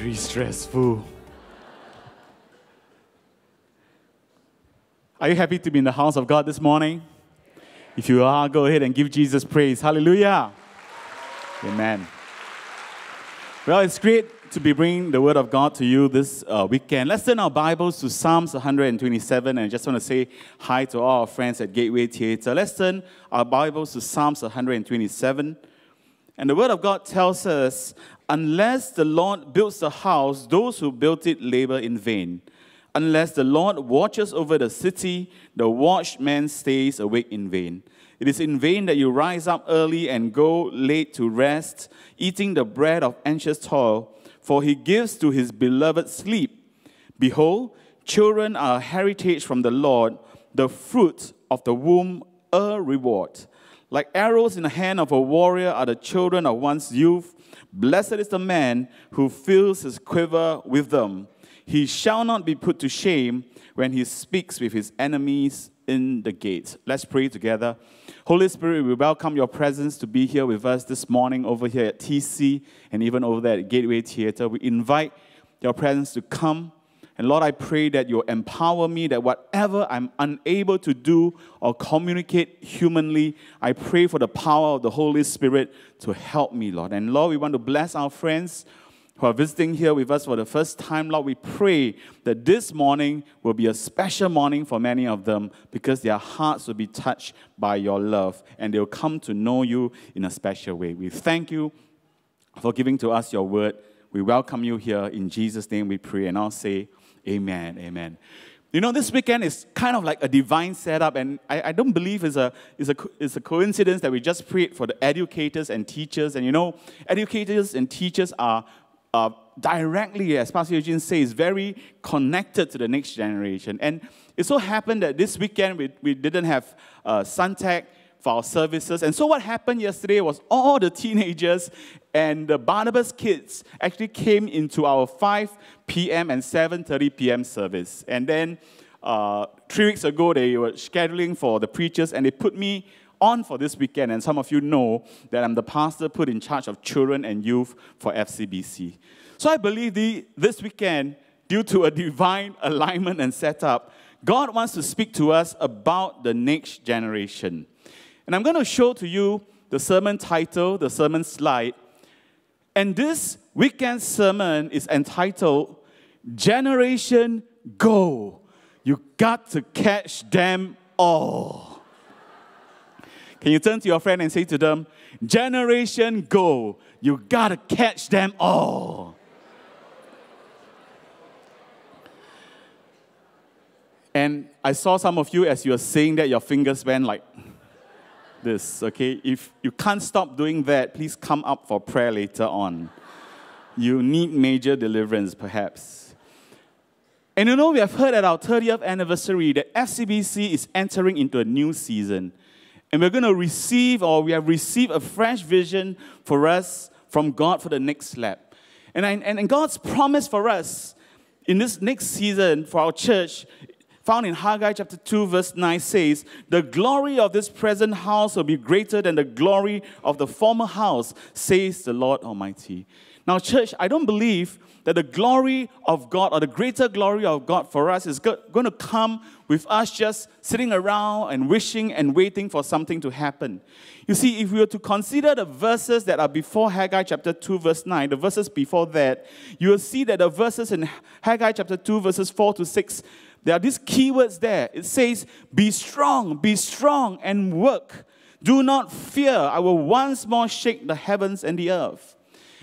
very stressful. Are you happy to be in the house of God this morning? If you are, go ahead and give Jesus praise. Hallelujah. Amen. Well, it's great to be bringing the word of God to you this uh, weekend. Let's turn our Bibles to Psalms 127, and I just want to say hi to all our friends at Gateway Theatre. Let's turn our Bibles to Psalms 127. And the word of God tells us, unless the Lord builds the house, those who built it labor in vain. Unless the Lord watches over the city, the watchman stays awake in vain. It is in vain that you rise up early and go late to rest, eating the bread of anxious toil, for he gives to his beloved sleep. Behold, children are a heritage from the Lord, the fruit of the womb a reward. Like arrows in the hand of a warrior are the children of one's youth. Blessed is the man who fills his quiver with them. He shall not be put to shame when he speaks with his enemies in the gates. Let's pray together. Holy Spirit, we welcome your presence to be here with us this morning over here at TC and even over there at Gateway Theatre. We invite your presence to come. And Lord, I pray that you empower me that whatever I'm unable to do or communicate humanly, I pray for the power of the Holy Spirit to help me, Lord. And Lord, we want to bless our friends who are visiting here with us for the first time, Lord, we pray that this morning will be a special morning for many of them because their hearts will be touched by your love and they'll come to know you in a special way. We thank you for giving to us your word. We welcome you here. In Jesus' name we pray. And I'll say, Amen. Amen. You know, this weekend is kind of like a divine setup, and I, I, don't believe it's a, it's, a, it's a coincidence that we just prayed for the educators and teachers. And you know, educators and teachers are uh, directly, as Pastor Eugene says, very connected to the next generation. And it so happened that this weekend we, we didn't have uh, Suntec for our services. And so what happened yesterday was all the teenagers and the Barnabas kids actually came into our 5 p.m. and 7.30 p.m. service. And then uh, three weeks ago, they were scheduling for the preachers, and they put me on for this weekend, and some of you know that I'm the pastor put in charge of children and youth for FCBC. So I believe the, this weekend, due to a divine alignment and setup, God wants to speak to us about the next generation. And I'm going to show to you the sermon title, the sermon slide. And this weekend sermon is entitled Generation Go. You got to catch them all. Can you turn to your friend and say to them, Generation go, you gotta catch them all. And I saw some of you as you were saying that, your fingers went like this, okay? If you can't stop doing that, please come up for prayer later on. You need major deliverance, perhaps. And you know, we have heard at our 30th anniversary that FCBC is entering into a new season. And we're going to receive, or we have received, a fresh vision for us from God for the next lap. And, I, and, and God's promise for us in this next season for our church, found in Haggai chapter 2, verse 9, says, The glory of this present house will be greater than the glory of the former house, says the Lord Almighty. Now, church, I don't believe that the glory of God or the greater glory of God for us is going to come with us just sitting around and wishing and waiting for something to happen. You see, if we were to consider the verses that are before Haggai chapter 2, verse 9, the verses before that, you will see that the verses in Haggai chapter 2, verses 4 to 6, there are these keywords there. It says, Be strong, be strong, and work. Do not fear. I will once more shake the heavens and the earth.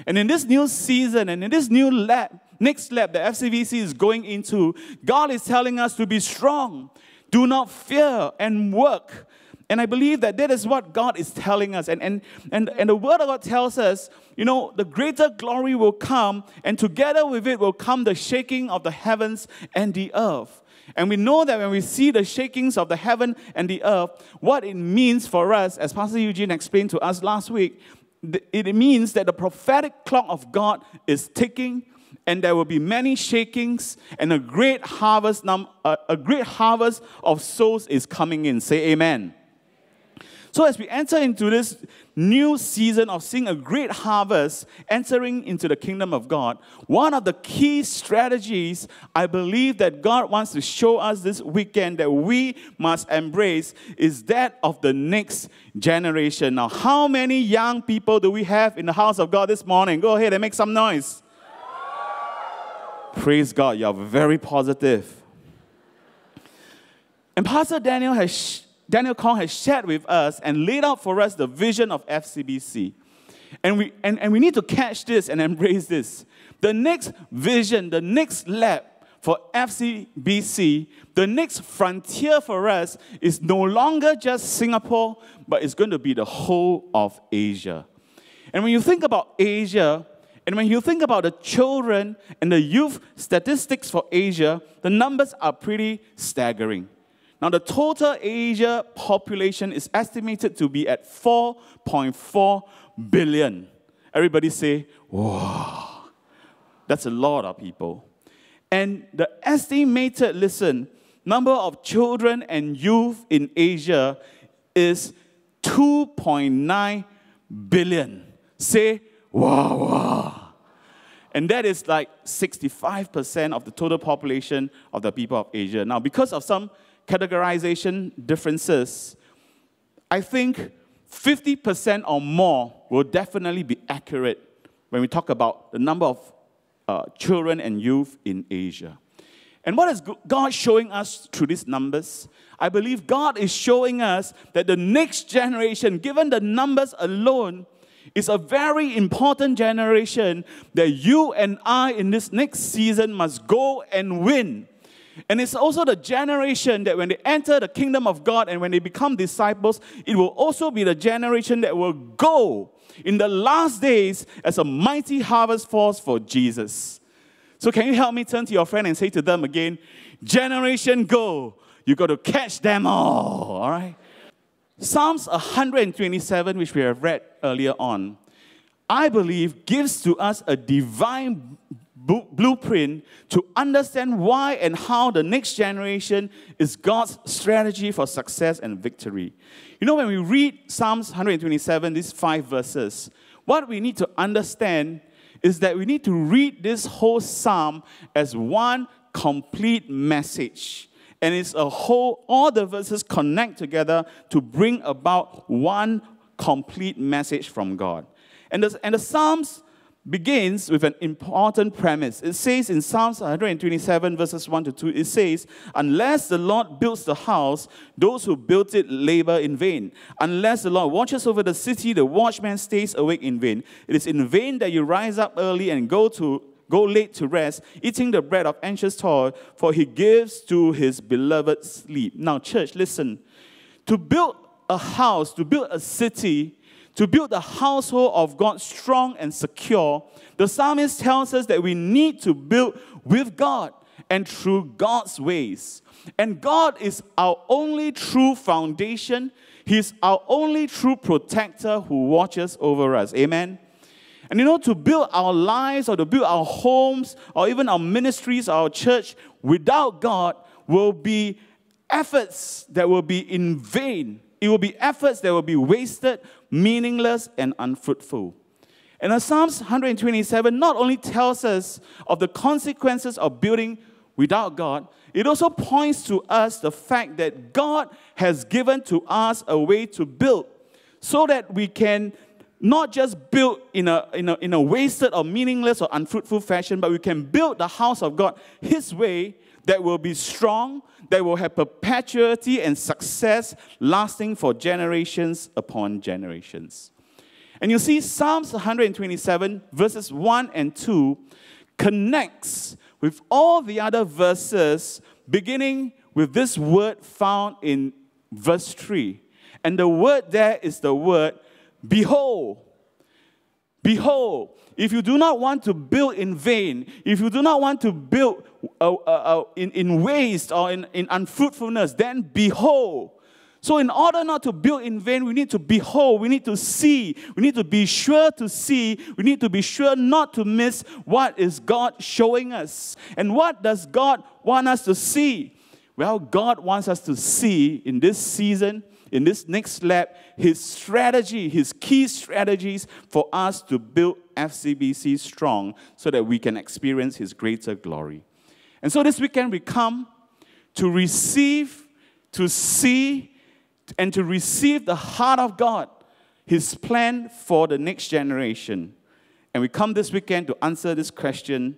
And in this new season and in this new lab, next lab that FCBC is going into, God is telling us to be strong, do not fear, and work. And I believe that that is what God is telling us. And, and, and, and the Word of God tells us, you know, the greater glory will come, and together with it will come the shaking of the heavens and the earth. And we know that when we see the shakings of the heaven and the earth, what it means for us, as Pastor Eugene explained to us last week, it means that the prophetic clock of God is ticking and there will be many shakings and a great harvest num- a, a great harvest of souls is coming in. Say amen So, as we enter into this new season of seeing a great harvest entering into the kingdom of God, one of the key strategies I believe that God wants to show us this weekend that we must embrace is that of the next generation. Now, how many young people do we have in the house of God this morning? Go ahead and make some noise. Praise God, you're very positive. And Pastor Daniel has Daniel Khong has shared with us and laid out for us the vision of FCBC. And we, and, and we need to catch this and embrace this. The next vision, the next lap for FCBC, the next frontier for us is no longer just Singapore, but it's going to be the whole of Asia. And when you think about Asia, and when you think about the children and the youth statistics for Asia, the numbers are pretty staggering. Now, the total Asia population is estimated to be at 4.4 billion. Everybody say, wow, that's a lot of people. And the estimated, listen, number of children and youth in Asia is 2.9 billion. Say, wow, wow. And that is like 65% of the total population of the people of Asia. Now, because of some categorization differences, I think 50% or more will definitely be accurate when we talk about the number of uh, children and youth in Asia. And what is God showing us through these numbers? I believe God is showing us that the next generation, given the numbers alone, is a very important generation that you and I in this next season must go and win. And it's also the generation that when they enter the kingdom of God and when they become disciples, it will also be the generation that will go in the last days as a mighty harvest force for Jesus. So, can you help me turn to your friend and say to them again, Generation go, you got to catch them all, all right? Psalms 127, which we have read earlier on, I believe gives to us a divine blueprint to understand why and how the next generation is God's strategy for success and victory. You know, when we read Psalms 127, these five verses, what we need to understand is that we need to read this whole psalm as one complete message. And it's a whole, all the verses connect together to bring about one complete message from God. And the, and the Psalms begins with an important premise. It says in Psalms 127, verses 1 to 2, it says, Unless the Lord builds the house, those who built it labor in vain. Unless the Lord watches over the city, the watchman stays awake in vain. It is in vain that you rise up early and go to go late to rest, eating the bread of anxious toil, for he gives to his beloved sleep. Now, church, listen. To build a house, to build a city, to build the household of God strong and secure, the psalmist tells us that we need to build with God and through God's ways. And God is our only true foundation. He's our only true protector who watches over us. Amen. And you know, to build our lives or to build our homes or even our ministries, our church without God will be efforts that will be in vain. It will be efforts that will be wasted, meaningless, and unfruitful. And the Psalms 127 not only tells us of the consequences of building without God, it also points to us the fact that God has given to us a way to build so that we can not just build in a, in a, in a wasted or meaningless or unfruitful fashion, but we can build the house of God His way that will be strong, that will have perpetuity and success lasting for generations upon generations. And you see, Psalms 127, verses 1 and 2, connects with all the other verses, beginning with this word found in verse 3. And the word there is the word behold. Behold, if you do not want to build in vain, if you do not want to build uh, uh, uh, in, in waste or in, in unfruitfulness, then behold. So, in order not to build in vain, we need to behold, we need to see, we need to be sure to see, we need to be sure not to miss what is God showing us. And what does God want us to see? Well, God wants us to see in this season in this next lab his strategy, his key strategies for us to build FCBC strong so that we can experience his greater glory. And so this weekend we come to receive, to see, and to receive the heart of God, his plan for the next generation. And we come this weekend to answer this question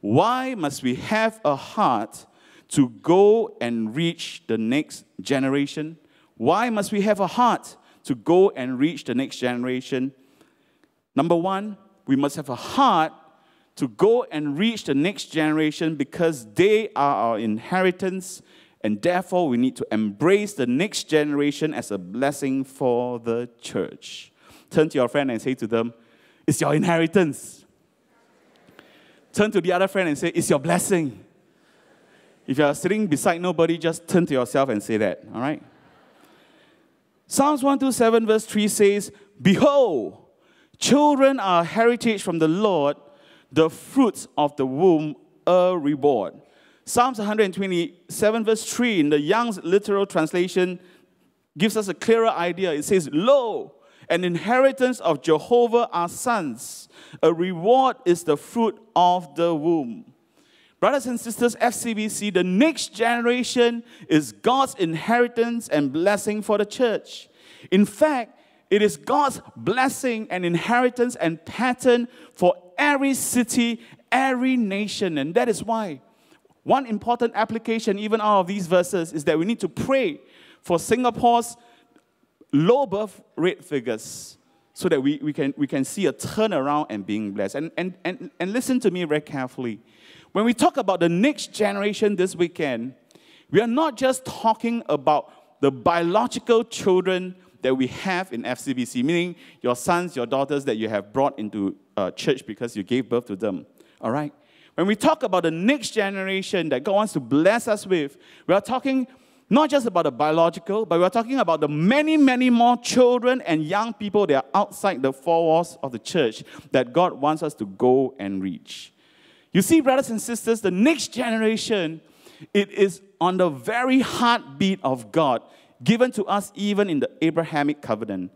why must we have a heart to go and reach the next generation? Why must we have a heart to go and reach the next generation? Number one, we must have a heart to go and reach the next generation because they are our inheritance, and therefore we need to embrace the next generation as a blessing for the church. Turn to your friend and say to them, It's your inheritance. Turn to the other friend and say, It's your blessing. If you are sitting beside nobody, just turn to yourself and say that, all right? Psalms 127, verse 3 says, Behold, children are heritage from the Lord, the fruits of the womb a reward. Psalms 127, verse 3 in the Young's literal translation gives us a clearer idea. It says, Lo, an inheritance of Jehovah are sons. A reward is the fruit of the womb. Brothers and sisters, FCBC, the next generation is God's inheritance and blessing for the church. In fact, it is God's blessing and inheritance and pattern for every city, every nation. And that is why one important application, even out of these verses, is that we need to pray for Singapore's low birth rate figures so that we, we, can, we can see a turnaround and being blessed. And, and, and, and listen to me very carefully. When we talk about the next generation this weekend, we are not just talking about the biological children that we have in FCBC, meaning your sons, your daughters that you have brought into uh, church because you gave birth to them. All right? When we talk about the next generation that God wants to bless us with, we are talking not just about the biological, but we're talking about the many, many more children and young people that are outside the four walls of the church that God wants us to go and reach. You see, brothers and sisters, the next generation, it is on the very heartbeat of God, given to us even in the Abrahamic covenant.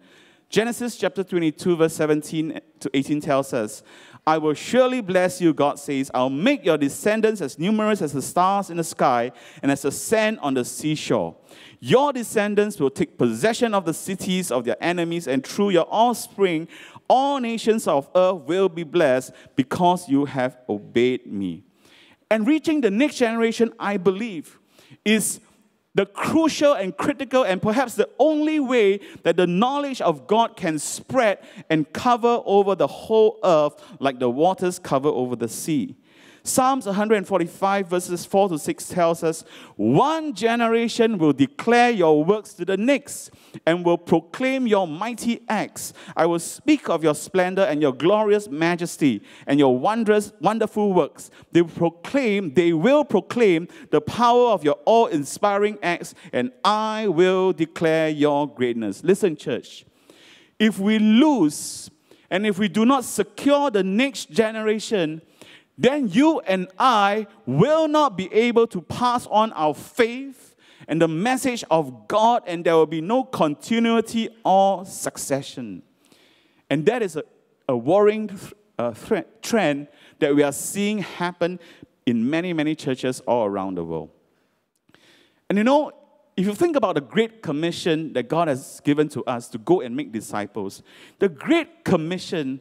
Genesis chapter 22, verse 17 to 18 tells us, I will surely bless you, God says. I'll make your descendants as numerous as the stars in the sky and as the sand on the seashore. Your descendants will take possession of the cities of their enemies, and through your offspring, all nations of earth will be blessed because you have obeyed me. And reaching the next generation, I believe, is the crucial and critical and perhaps the only way that the knowledge of God can spread and cover over the whole earth like the waters cover over the sea. Psalms 145, verses 4 to 6 tells us One generation will declare your works to the next and will proclaim your mighty acts. I will speak of your splendor and your glorious majesty and your wondrous, wonderful works. They will proclaim, they will proclaim the power of your awe inspiring acts, and I will declare your greatness. Listen, church. If we lose and if we do not secure the next generation, then you and I will not be able to pass on our faith and the message of God, and there will be no continuity or succession. And that is a, a worrying uh, threat, trend that we are seeing happen in many, many churches all around the world. And you know, if you think about the Great Commission that God has given to us to go and make disciples, the Great Commission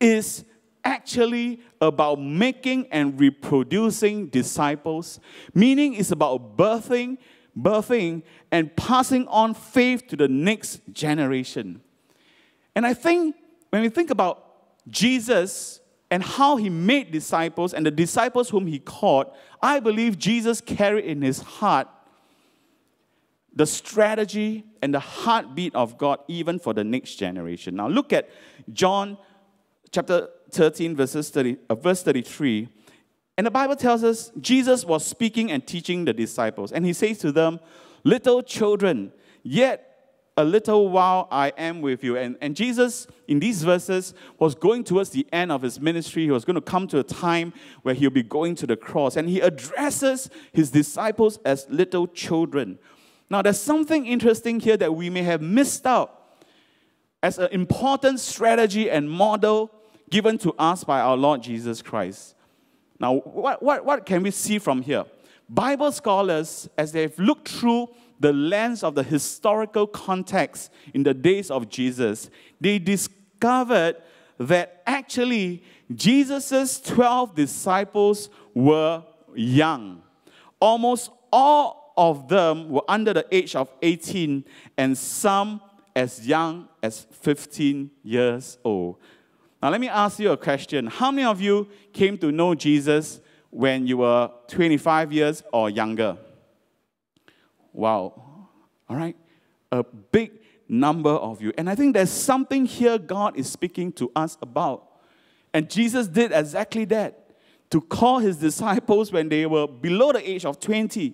is actually about making and reproducing disciples, meaning it's about birthing, birthing, and passing on faith to the next generation. And I think when we think about Jesus and how he made disciples and the disciples whom he called, I believe Jesus carried in his heart the strategy and the heartbeat of God even for the next generation. Now look at John chapter 13, verses 30, uh, verse 33. And the Bible tells us Jesus was speaking and teaching the disciples. And he says to them, Little children, yet a little while I am with you. And, and Jesus, in these verses, was going towards the end of his ministry. He was going to come to a time where he'll be going to the cross. And he addresses his disciples as little children. Now, there's something interesting here that we may have missed out as an important strategy and model given to us by our Lord Jesus Christ. Now, what, what, what can we see from here? Bible scholars, as they've looked through the lens of the historical context in the days of Jesus, they discovered that actually Jesus' 12 disciples were young. Almost all of them were under the age of 18, and some as young as 15 years old. Now, let me ask you a question. How many of you came to know Jesus when you were 25 years or younger? Wow. All right. A big number of you. And I think there's something here God is speaking to us about. And Jesus did exactly that to call his disciples when they were below the age of 20.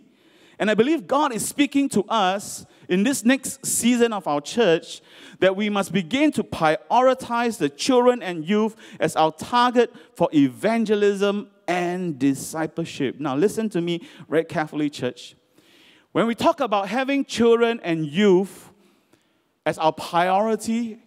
And I believe God is speaking to us in this next season of our church that we must begin to prioritize the children and youth as our target for evangelism and discipleship. Now, listen to me very carefully, church. When we talk about having children and youth as our priority,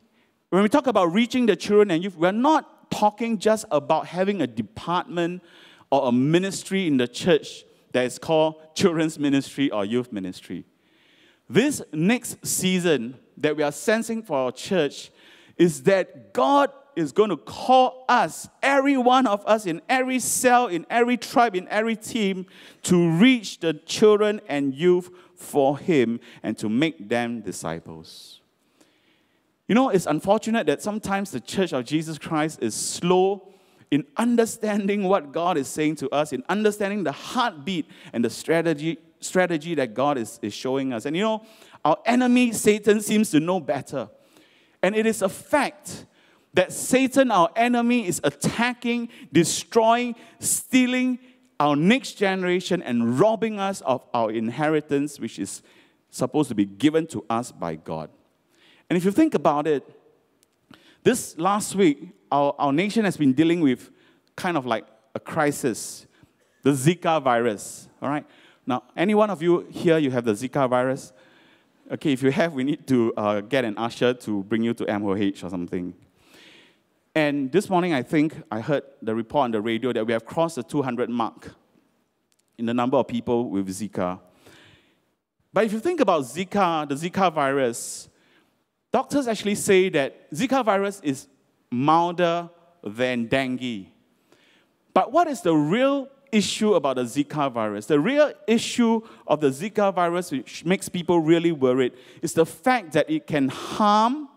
when we talk about reaching the children and youth, we're not talking just about having a department or a ministry in the church that is called children's ministry or youth ministry. This next season that we are sensing for our church is that God is going to call us, every one of us in every cell, in every tribe, in every team, to reach the children and youth for Him and to make them disciples. You know, it's unfortunate that sometimes the church of Jesus Christ is slow in understanding what God is saying to us, in understanding the heartbeat and the strategy, strategy that God is, is showing us. And you know, our enemy, Satan, seems to know better. And it is a fact that Satan, our enemy, is attacking, destroying, stealing our next generation, and robbing us of our inheritance, which is supposed to be given to us by God. And if you think about it, this last week, our, our nation has been dealing with kind of like a crisis the Zika virus. All right? Now, any one of you here, you have the Zika virus? Okay, if you have, we need to uh, get an usher to bring you to MOH or something. And this morning, I think I heard the report on the radio that we have crossed the 200 mark in the number of people with Zika. But if you think about Zika, the Zika virus, doctors actually say that Zika virus is milder than dengue. But what is the real issue about the Zika virus. The real issue of the Zika virus, which makes people really worried, is the fact that it can harm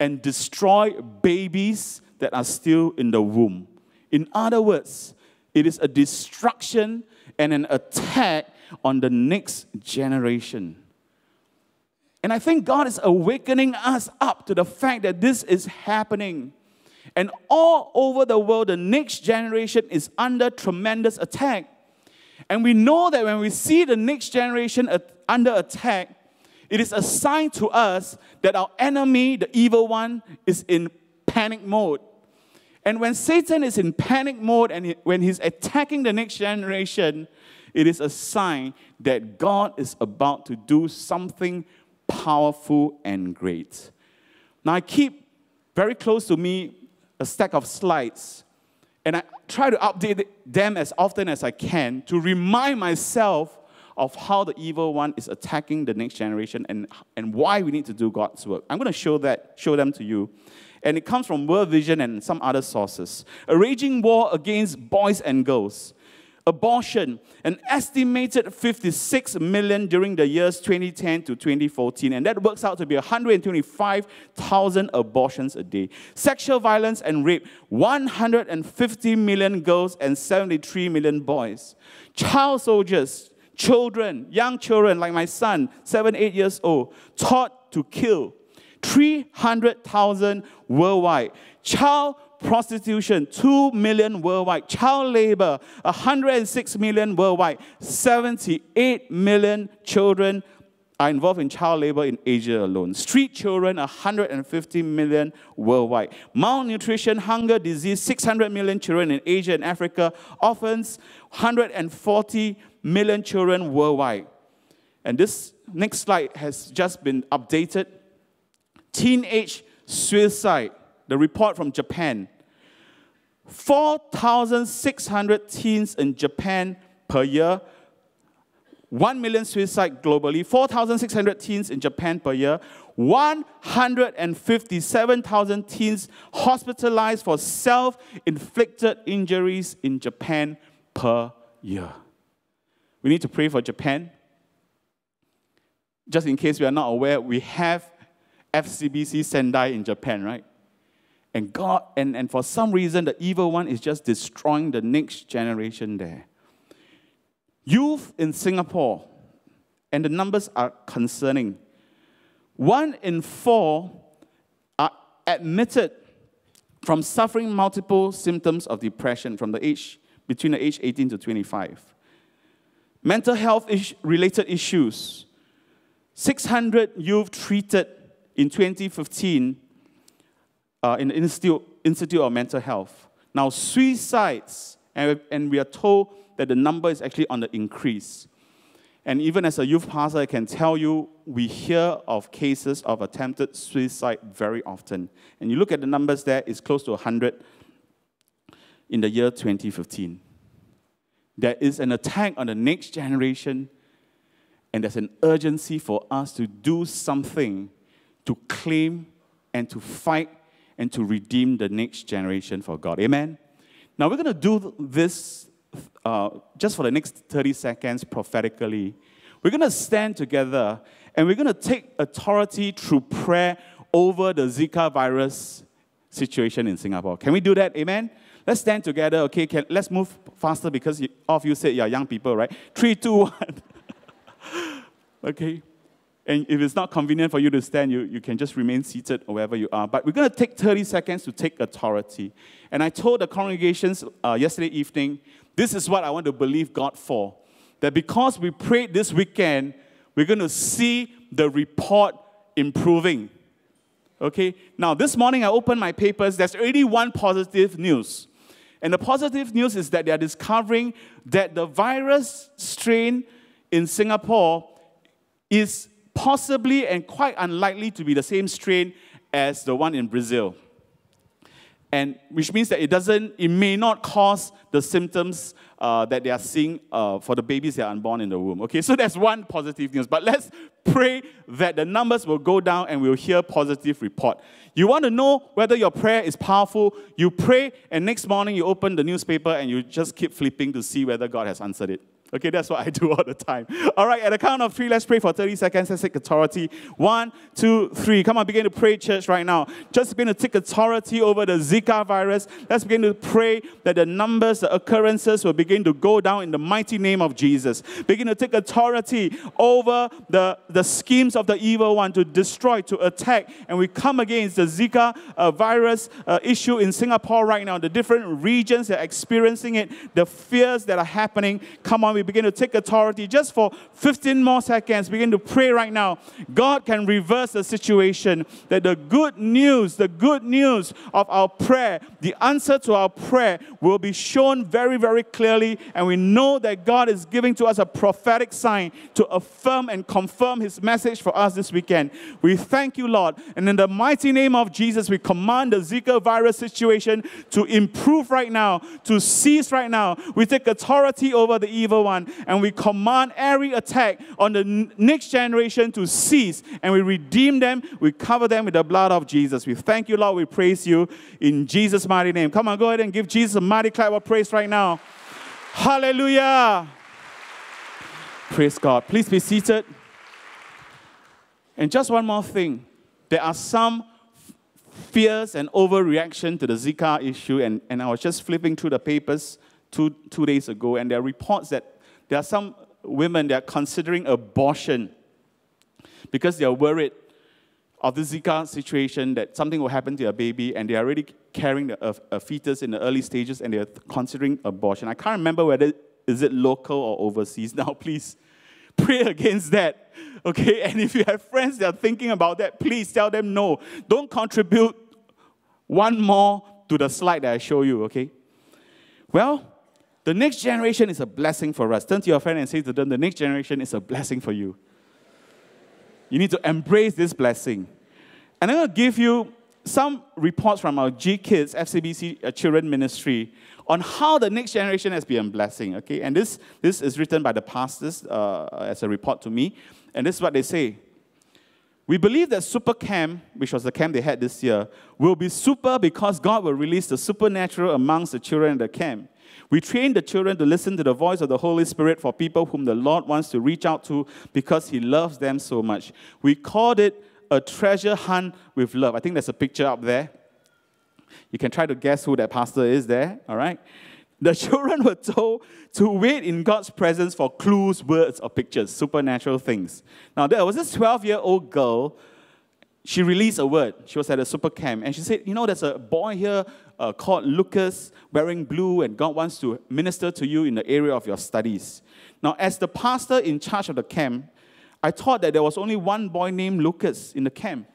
and destroy babies that are still in the womb. In other words, it is a destruction and an attack on the next generation. And I think God is awakening us up to the fact that this is happening. And all over the world, the next generation is under tremendous attack. And we know that when we see the next generation under attack, it is a sign to us that our enemy, the evil one, is in panic mode. And when Satan is in panic mode and when he's attacking the next generation, it is a sign that God is about to do something powerful and great. Now, I keep very close to me a stack of slides and I try to update them as often as I can to remind myself of how the evil one is attacking the next generation and, and why we need to do God's work. I'm going to show that, show them to you. And it comes from World Vision and some other sources. A raging war against boys and girls abortion, an estimated 56 million during the years 2010 to 2014, and that works out to be 125,000 abortions a day. Sexual violence and rape, 150 million girls and 73 million boys. Child soldiers, children, young children like my son, seven, eight years old, taught to kill. 300,000 worldwide. Child prostitution, 2 million worldwide. Child labor, 106 million worldwide. 78 million children are involved in child labor in Asia alone. Street children, 150 million worldwide. Malnutrition, hunger, disease, 600 million children in Asia and Africa. Orphans, 140 million children worldwide. And this next slide has just been updated. Teenage suicide, the report from Japan. 4,600 teens in Japan per year. 1 million suicide globally, 4,600 teens in Japan per year, 157,000 teens hospitalized for self inflicted injuries in Japan per year. We need to pray for Japan. Just in case we are not aware, we have FCBC Sendai in Japan, right? And God, and, and for some reason, the evil one is just destroying the next generation there. Youth in Singapore, and the numbers are concerning. One in four are admitted from suffering multiple symptoms of depression from the age between the age 18 to 25. Mental health is related issues. 600 youth treated in 2015 uh, in the Institute, Institute of Mental Health. Now, suicides, and, and we are told that the number is actually on the increase. And even as a youth pastor, I can tell you, we hear of cases of attempted suicide very often. And you look at the numbers there, it's close to 100 in the year 2015. There is an attack on the next generation, and there's an urgency for us to do something to claim and to fight and to redeem the next generation for God. Amen? Now, we're going to do this uh, just for the next 30 seconds prophetically. We're going to stand together and we're going to take authority through prayer over the Zika virus situation in Singapore. Can we do that? Amen? Let's stand together. Okay, can, let's move faster because all of you said you're young people, right? Three, two, one. okay. And if it's not convenient for you to stand, you, you can just remain seated wherever you are. But we're going to take 30 seconds to take authority. And I told the congregations uh, yesterday evening, this is what I want to believe God for. That because we prayed this weekend, we're going to see the report improving. Okay? Now, this morning I opened my papers. There's already one positive news. And the positive news is that they are discovering that the virus strain in Singapore is possibly and quite unlikely to be the same strain as the one in Brazil. And which means that it doesn't, it may not cause the symptoms uh, that they are seeing uh, for the babies that are unborn in the womb. Okay, so that's one positive news. But let's pray that the numbers will go down and we'll hear positive report. You want to know whether your prayer is powerful, you pray, and next morning you open the newspaper and you just keep flipping to see whether God has answered it. Okay, that's what I do all the time. All right, at the count of three, let's pray for 30 seconds. Let's take authority. One, two, three. Come on, begin to pray, church, right now. Just begin to take authority over the Zika virus. Let's begin to pray that the numbers, the occurrences will begin to go down in the mighty name of Jesus. Begin to take authority over the, the schemes of the evil one to destroy, to attack. And we come against the Zika uh, virus uh, issue in Singapore right now. The different regions that are experiencing it, the fears that are happening. Come on, we begin to take authority just for 15 more seconds. Begin to pray right now. God can reverse the situation. That the good news, the good news of our prayer, the answer to our prayer will be shown very, very clearly. And we know that God is giving to us a prophetic sign to affirm and confirm His message for us this weekend. We thank you, Lord. And in the mighty name of Jesus, we command the Zika virus situation to improve right now, to cease right now. We take authority over the evil one one, and we command every attack on the next generation to cease, and we redeem them, we cover them with the blood of Jesus. We thank you, Lord. We praise you in Jesus' mighty name. Come on, go ahead and give Jesus a mighty clap of praise right now. Hallelujah. Praise God. Please be seated. And just one more thing there are some fears and overreaction to the Zika issue, and, and I was just flipping through the papers two, two days ago, and there are reports that there are some women that are considering abortion because they are worried of the Zika situation that something will happen to their baby and they are already carrying a, a fetus in the early stages and they are considering abortion. I can't remember whether is it local or overseas. Now, please pray against that. Okay? And if you have friends that are thinking about that, please tell them no. Don't contribute one more to the slide that I show you, okay? Well, the next generation is a blessing for us. Turn to your friend and say to them, The next generation is a blessing for you. You need to embrace this blessing. And I'm going to give you some reports from our G Kids FCBC uh, Children Ministry on how the next generation has been a blessing. Okay, and this this is written by the pastors uh, as a report to me, and this is what they say. We believe that Super Camp, which was the camp they had this year, will be super because God will release the supernatural amongst the children in the camp. We train the children to listen to the voice of the Holy Spirit for people whom the Lord wants to reach out to because He loves them so much. We called it a treasure hunt with love. I think there's a picture up there. You can try to guess who that pastor is there, all right? The children were told to wait in God's presence for clues, words, or pictures, supernatural things. Now, there was this 12 year old girl. She released a word. She was at a super camp, and she said, You know, there's a boy here uh, called Lucas wearing blue, and God wants to minister to you in the area of your studies. Now, as the pastor in charge of the camp, I thought that there was only one boy named Lucas in the camp.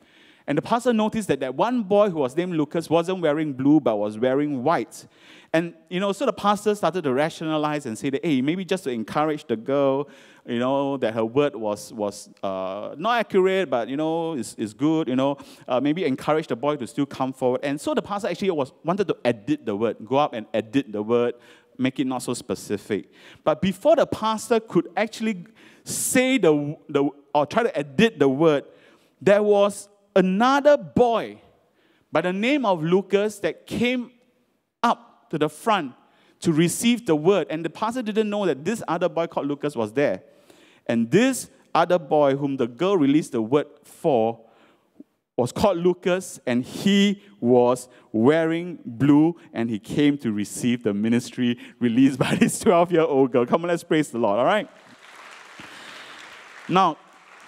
And the pastor noticed that that one boy who was named Lucas wasn't wearing blue but was wearing white. And, you know, so the pastor started to rationalize and say that, hey, maybe just to encourage the girl, you know, that her word was, was uh, not accurate, but, you know, is, is good, you know, uh, maybe encourage the boy to still come forward. And so the pastor actually was, wanted to edit the word, go up and edit the word, make it not so specific. But before the pastor could actually say the, the or try to edit the word, there was another boy by the name of Lucas that came to the front to receive the word. And the pastor didn't know that this other boy called Lucas was there. And this other boy, whom the girl released the word for, was called Lucas, and he was wearing blue, and he came to receive the ministry released by this 12 year old girl. Come on, let's praise the Lord, all right? Now,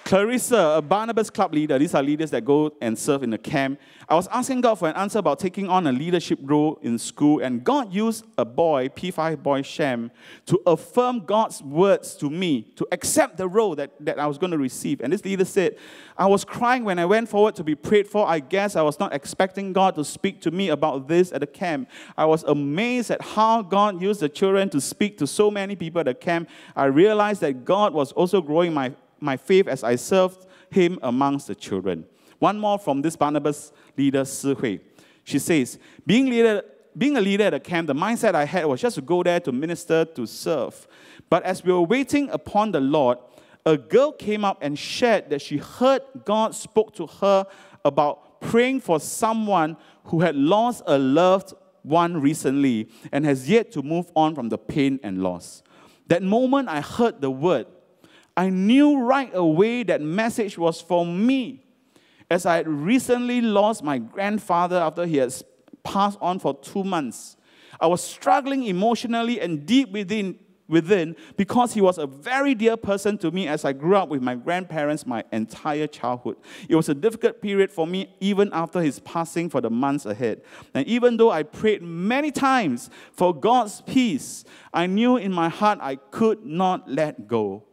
Clarissa, a Barnabas club leader, these are leaders that go and serve in the camp. I was asking God for an answer about taking on a leadership role in school, and God used a boy, P5 boy Shem, to affirm God's words to me, to accept the role that, that I was going to receive. And this leader said, I was crying when I went forward to be prayed for. I guess I was not expecting God to speak to me about this at the camp. I was amazed at how God used the children to speak to so many people at the camp. I realized that God was also growing my my faith as I served him amongst the children. One more from this Barnabas leader, Si Hui. She says, being, leader, being a leader at a camp, the mindset I had was just to go there to minister, to serve. But as we were waiting upon the Lord, a girl came up and shared that she heard God spoke to her about praying for someone who had lost a loved one recently and has yet to move on from the pain and loss. That moment I heard the word, I knew right away that message was for me. As I had recently lost my grandfather after he had passed on for two months, I was struggling emotionally and deep within, within because he was a very dear person to me as I grew up with my grandparents my entire childhood. It was a difficult period for me even after his passing for the months ahead. And even though I prayed many times for God's peace, I knew in my heart I could not let go.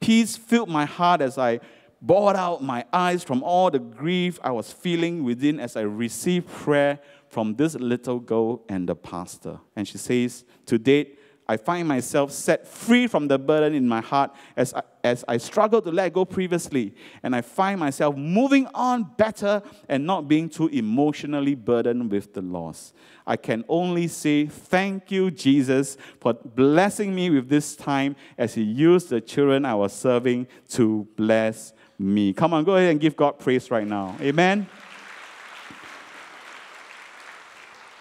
Peace filled my heart as I brought out my eyes from all the grief I was feeling within as I received prayer from this little girl and the pastor. And she says, To date, I find myself set free from the burden in my heart as I, as I struggled to let go previously. And I find myself moving on better and not being too emotionally burdened with the loss. I can only say thank you, Jesus, for blessing me with this time as He used the children I was serving to bless me. Come on, go ahead and give God praise right now. Amen.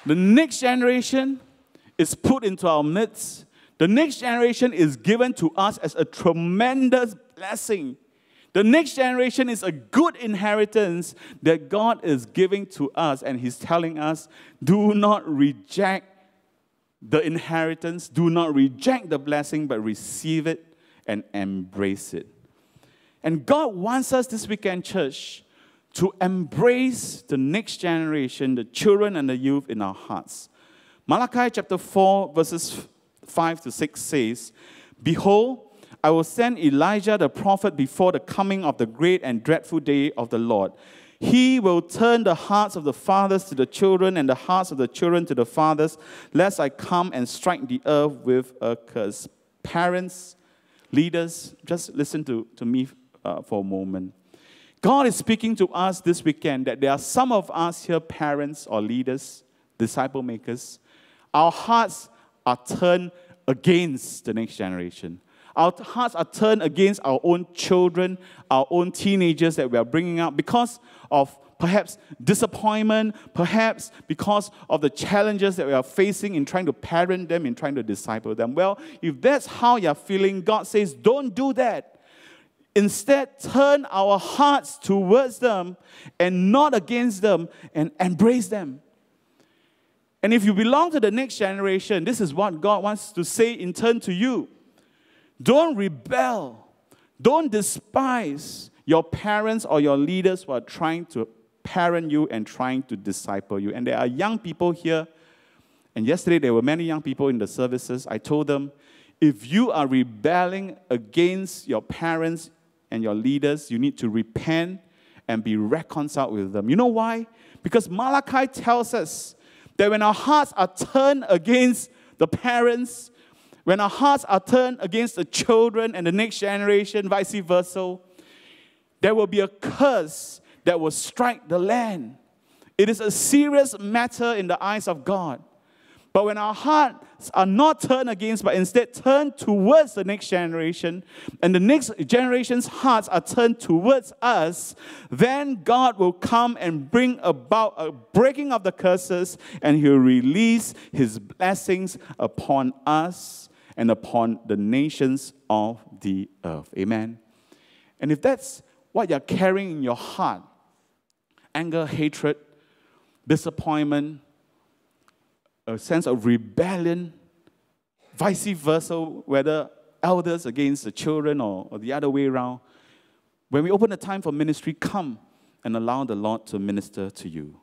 The next generation is put into our midst, the next generation is given to us as a tremendous blessing. The next generation is a good inheritance that God is giving to us, and He's telling us do not reject the inheritance, do not reject the blessing, but receive it and embrace it. And God wants us this weekend, church, to embrace the next generation, the children and the youth in our hearts. Malachi chapter 4, verses 5 to 6 says, Behold, I will send Elijah the prophet before the coming of the great and dreadful day of the Lord. He will turn the hearts of the fathers to the children and the hearts of the children to the fathers, lest I come and strike the earth with a curse. Parents, leaders, just listen to, to me uh, for a moment. God is speaking to us this weekend that there are some of us here, parents or leaders, disciple makers, our hearts are turned against the next generation. Our hearts are turned against our own children, our own teenagers that we are bringing up because of perhaps disappointment, perhaps because of the challenges that we are facing in trying to parent them, in trying to disciple them. Well, if that's how you're feeling, God says, don't do that. Instead, turn our hearts towards them and not against them and embrace them. And if you belong to the next generation, this is what God wants to say in turn to you. Don't rebel. Don't despise your parents or your leaders who are trying to parent you and trying to disciple you. And there are young people here, and yesterday there were many young people in the services. I told them, if you are rebelling against your parents and your leaders, you need to repent and be reconciled with them. You know why? Because Malachi tells us that when our hearts are turned against the parents, when our hearts are turned against the children and the next generation, vice versa, there will be a curse that will strike the land. It is a serious matter in the eyes of God. But when our hearts are not turned against, but instead turned towards the next generation, and the next generation's hearts are turned towards us, then God will come and bring about a breaking of the curses, and He'll release His blessings upon us and upon the nations of the earth. Amen. And if that's what you're carrying in your heart anger, hatred, disappointment, a sense of rebellion, vice versa, whether elders against the children or, or the other way around. When we open the time for ministry, come and allow the Lord to minister to you.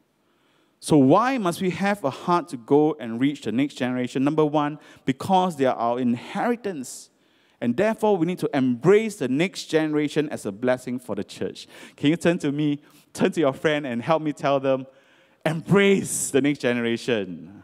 So, why must we have a heart to go and reach the next generation? Number one, because they are our inheritance. And therefore, we need to embrace the next generation as a blessing for the church. Can you turn to me, turn to your friend, and help me tell them, embrace the next generation?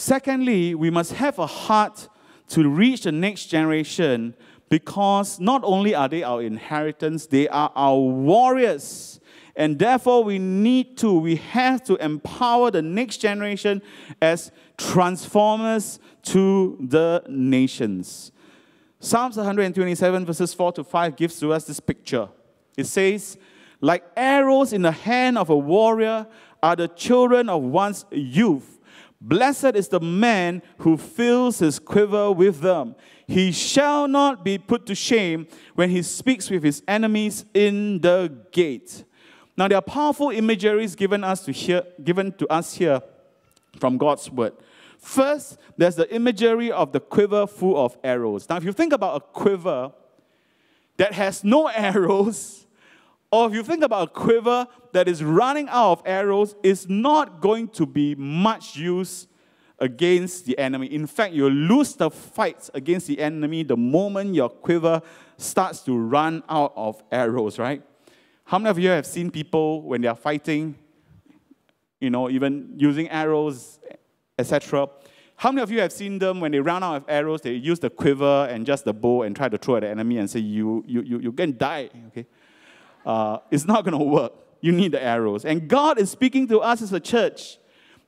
Secondly, we must have a heart to reach the next generation because not only are they our inheritance, they are our warriors. And therefore, we need to, we have to empower the next generation as transformers to the nations. Psalms 127, verses 4 to 5, gives to us this picture. It says, Like arrows in the hand of a warrior are the children of one's youth. Blessed is the man who fills his quiver with them. He shall not be put to shame when he speaks with his enemies in the gate. Now, there are powerful imageries given, us to hear, given to us here from God's word. First, there's the imagery of the quiver full of arrows. Now, if you think about a quiver that has no arrows, or if you think about a quiver that is running out of arrows, it's not going to be much use against the enemy. In fact, you'll lose the fight against the enemy the moment your quiver starts to run out of arrows, right? How many of you have seen people when they are fighting, you know, even using arrows, etc.? How many of you have seen them when they run out of arrows, they use the quiver and just the bow and try to throw at the enemy and say, You, you, you, going to die, okay? Uh, it's not going to work. You need the arrows. And God is speaking to us as a church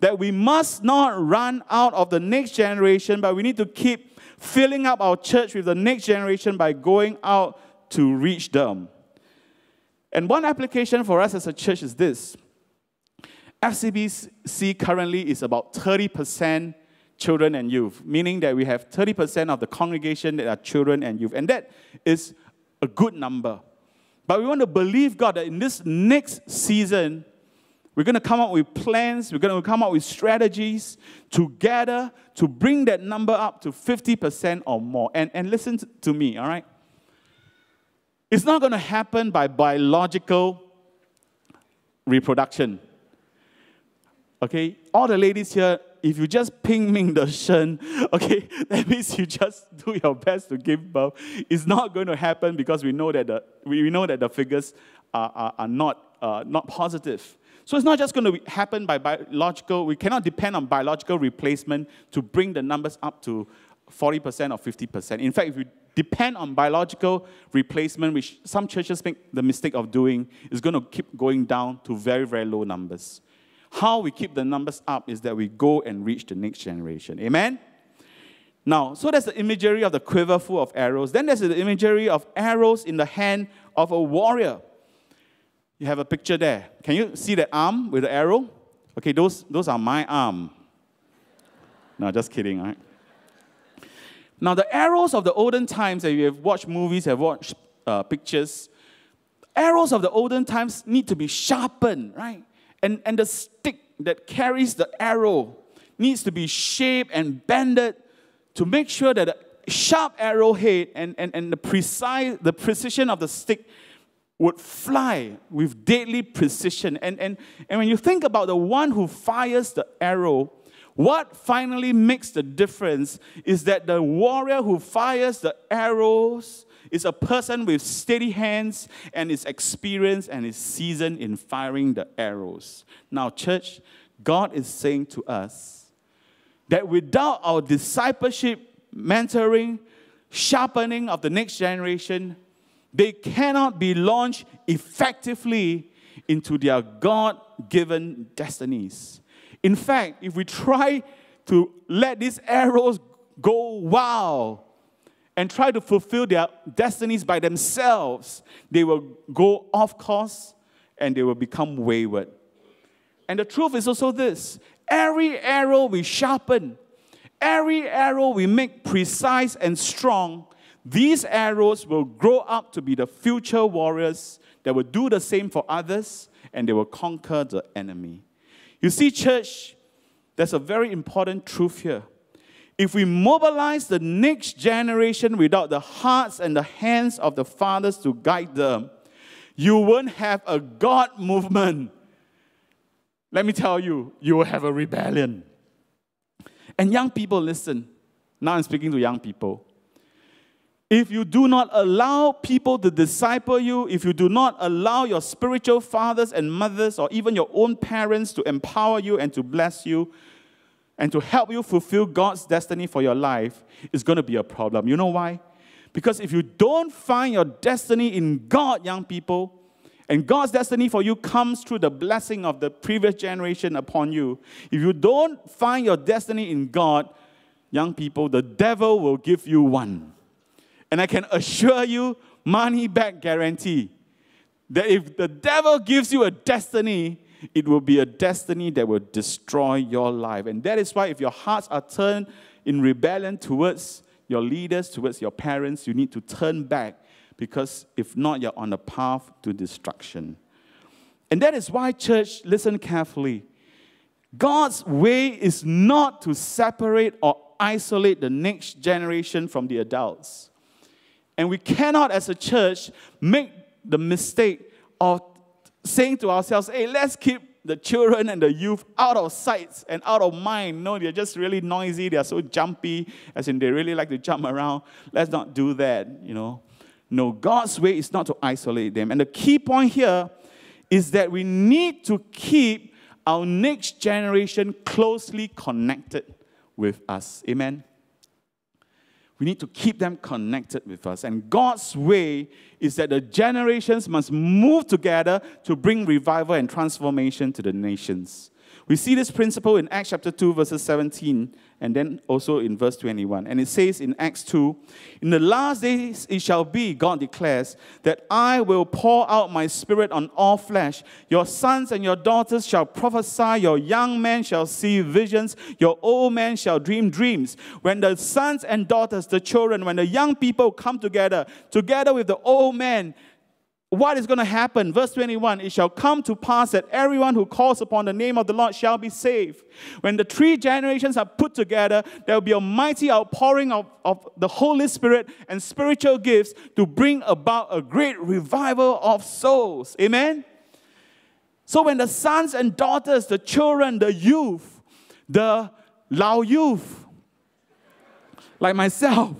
that we must not run out of the next generation, but we need to keep filling up our church with the next generation by going out to reach them. And one application for us as a church is this FCBC currently is about 30% children and youth, meaning that we have 30% of the congregation that are children and youth. And that is a good number. But we want to believe God that in this next season, we're going to come up with plans, we're going to come up with strategies together to bring that number up to 50% or more. And, and listen to me, all right? It's not going to happen by biological reproduction. Okay? All the ladies here, if you just ping Ming the shen, okay, that means you just do your best to give birth. It's not going to happen because we know that the, we know that the figures are, are, are not, uh, not positive. So it's not just going to happen by biological, we cannot depend on biological replacement to bring the numbers up to 40% or 50%. In fact, if we depend on biological replacement, which some churches make the mistake of doing, is going to keep going down to very, very low numbers. How we keep the numbers up is that we go and reach the next generation. Amen? Now, so that's the imagery of the quiver full of arrows. Then there's the imagery of arrows in the hand of a warrior. You have a picture there. Can you see the arm with the arrow? Okay, those, those are my arm. No, just kidding, right? Now, the arrows of the olden times, that you have watched movies, have watched uh, pictures, arrows of the olden times need to be sharpened, right? And, and the stick that carries the arrow needs to be shaped and bended to make sure that the sharp arrowhead and, and, and the precise the precision of the stick would fly with deadly precision. And, and, and when you think about the one who fires the arrow, what finally makes the difference is that the warrior who fires the arrows is a person with steady hands and is experienced and is seasoned in firing the arrows. Now, church, God is saying to us that without our discipleship, mentoring, sharpening of the next generation, they cannot be launched effectively into their God given destinies. In fact, if we try to let these arrows go wow and try to fulfill their destinies by themselves, they will go off course and they will become wayward. And the truth is also this every arrow we sharpen, every arrow we make precise and strong, these arrows will grow up to be the future warriors that will do the same for others and they will conquer the enemy. You see, church, there's a very important truth here. If we mobilize the next generation without the hearts and the hands of the fathers to guide them, you won't have a God movement. Let me tell you, you will have a rebellion. And young people, listen. Now I'm speaking to young people. If you do not allow people to disciple you, if you do not allow your spiritual fathers and mothers or even your own parents to empower you and to bless you and to help you fulfill God's destiny for your life, is going to be a problem. You know why? Because if you don't find your destiny in God, young people, and God's destiny for you comes through the blessing of the previous generation upon you. If you don't find your destiny in God, young people, the devil will give you one. And I can assure you, money back guarantee, that if the devil gives you a destiny, it will be a destiny that will destroy your life. And that is why, if your hearts are turned in rebellion towards your leaders, towards your parents, you need to turn back because if not, you're on a path to destruction. And that is why, church, listen carefully. God's way is not to separate or isolate the next generation from the adults. And we cannot, as a church, make the mistake of saying to ourselves, hey, let's keep the children and the youth out of sight and out of mind. No, they're just really noisy. They're so jumpy, as in they really like to jump around. Let's not do that, you know. No, God's way is not to isolate them. And the key point here is that we need to keep our next generation closely connected with us. Amen. We need to keep them connected with us. And God's way is that the generations must move together to bring revival and transformation to the nations. We see this principle in Acts chapter 2, verses 17 and then also in verse 21. And it says in Acts 2 In the last days it shall be, God declares, that I will pour out my spirit on all flesh. Your sons and your daughters shall prophesy, your young men shall see visions, your old men shall dream dreams. When the sons and daughters, the children, when the young people come together, together with the old men, what is going to happen? Verse 21 It shall come to pass that everyone who calls upon the name of the Lord shall be saved. When the three generations are put together, there will be a mighty outpouring of, of the Holy Spirit and spiritual gifts to bring about a great revival of souls. Amen? So when the sons and daughters, the children, the youth, the Lao youth, like myself,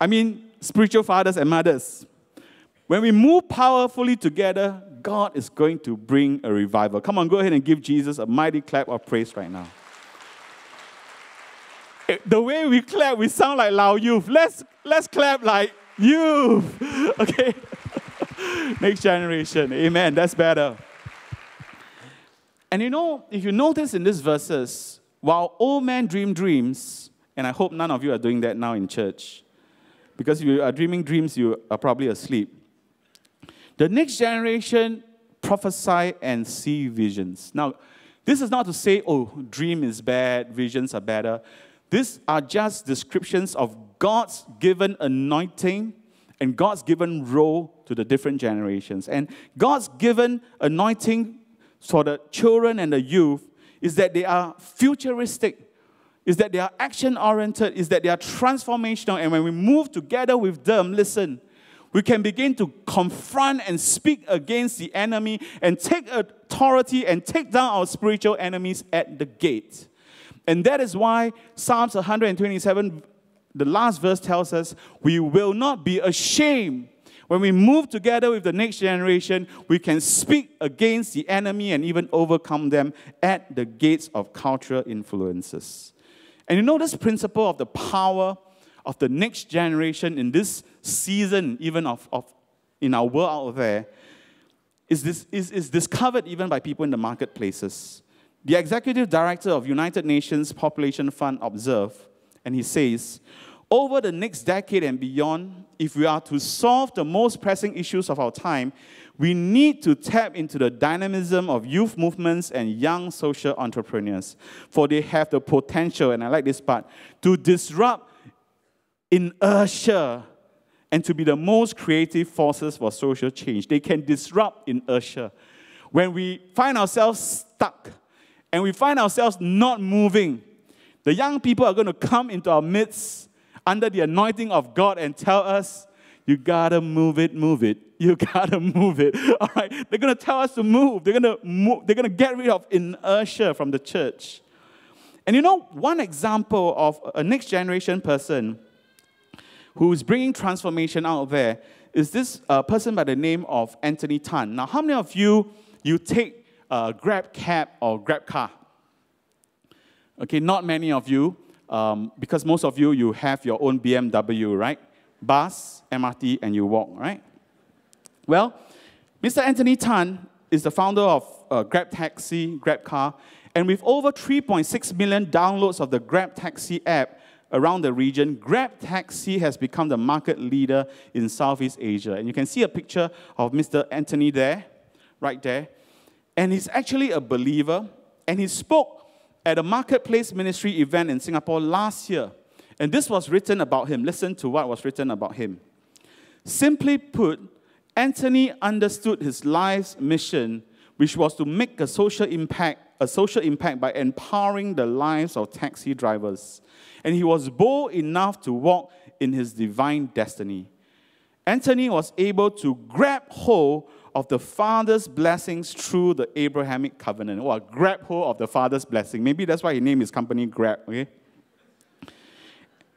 I mean, spiritual fathers and mothers, when we move powerfully together, God is going to bring a revival. Come on, go ahead and give Jesus a mighty clap of praise right now. Eh, the way we clap, we sound like loud youth. Let's let's clap like youth. Okay. Next generation. Amen. That's better. And you know, if you notice in these verses, while old men dream dreams, and I hope none of you are doing that now in church, because if you are dreaming dreams, you are probably asleep. The next generation prophesy and see visions. Now, this is not to say, oh, dream is bad, visions are better. These are just descriptions of God's given anointing and God's given role to the different generations. And God's given anointing for the children and the youth is that they are futuristic, is that they are action oriented, is that they are transformational. And when we move together with them, listen, we can begin to confront and speak against the enemy and take authority and take down our spiritual enemies at the gate. And that is why Psalms 127, the last verse tells us, we will not be ashamed. When we move together with the next generation, we can speak against the enemy and even overcome them at the gates of cultural influences. And you know this principle of the power of the next generation in this season, even of, of in our world out there, is, this, is, is discovered even by people in the marketplaces. The executive director of United Nations Population Fund observed, and he says, over the next decade and beyond, if we are to solve the most pressing issues of our time, we need to tap into the dynamism of youth movements and young social entrepreneurs, for they have the potential, and I like this part, to disrupt inertia and to be the most creative forces for social change. They can disrupt inertia. When we find ourselves stuck and we find ourselves not moving, the young people are going to come into our midst under the anointing of God and tell us, you gotta move it, move it. You gotta move it. All right. They're gonna tell us to move. They're gonna move. They're gonna get rid of inertia from the church. And you know, one example of a next generation person who's bringing transformation out there is this uh, person by the name of Anthony Tan. Now, how many of you you take a Grab cab or Grab car? Okay, not many of you, um, because most of you you have your own BMW, right? Bus, MRT, and you walk, right? Well, Mr. Anthony Tan is the founder of uh, Grab Taxi, Grab Car, and with over 3.6 million downloads of the Grab Taxi app, around the region, Grab Taxi has become the market leader in Southeast Asia. And you can see a picture of Mr. Anthony there, right there. And he's actually a believer, and he spoke at a marketplace ministry event in Singapore last year. And this was written about him. Listen to what was written about him. Simply put, Anthony understood his life's mission, which was to make a social impact, a social impact by empowering the lives of taxi drivers and he was bold enough to walk in his divine destiny. Anthony was able to grab hold of the Father's blessings through the Abrahamic covenant, or grab hold of the Father's blessing. Maybe that's why he named his company Grab, okay?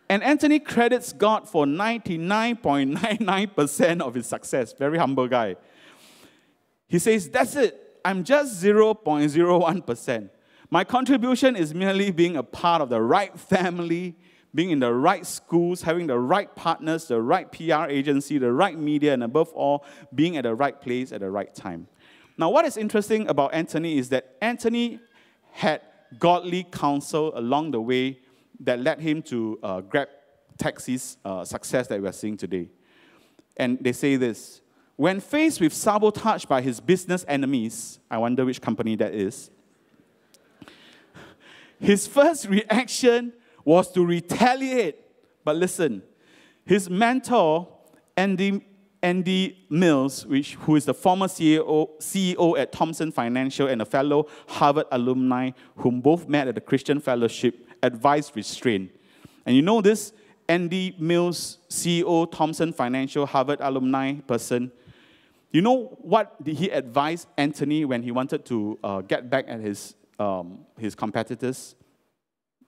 And Anthony credits God for 99.99% of his success. Very humble guy. He says, That's it. I'm just 0.01%. My contribution is merely being a part of the right family, being in the right schools, having the right partners, the right PR agency, the right media, and above all, being at the right place at the right time. Now, what is interesting about Anthony is that Anthony had godly counsel along the way that led him to uh, Grab Taxi's uh, success that we are seeing today. And they say this when faced with sabotage by his business enemies, I wonder which company that is, his first reaction was to retaliate. But listen, his mentor, Andy, Andy Mills, which, who is the former CEO, CEO at Thomson Financial and a fellow Harvard alumni, whom both met at the Christian Fellowship, advised restraint. And you know this Andy Mills, CEO, Thomson Financial, Harvard alumni person. You know what he advise Anthony when he wanted to uh, get back at his um, his competitors,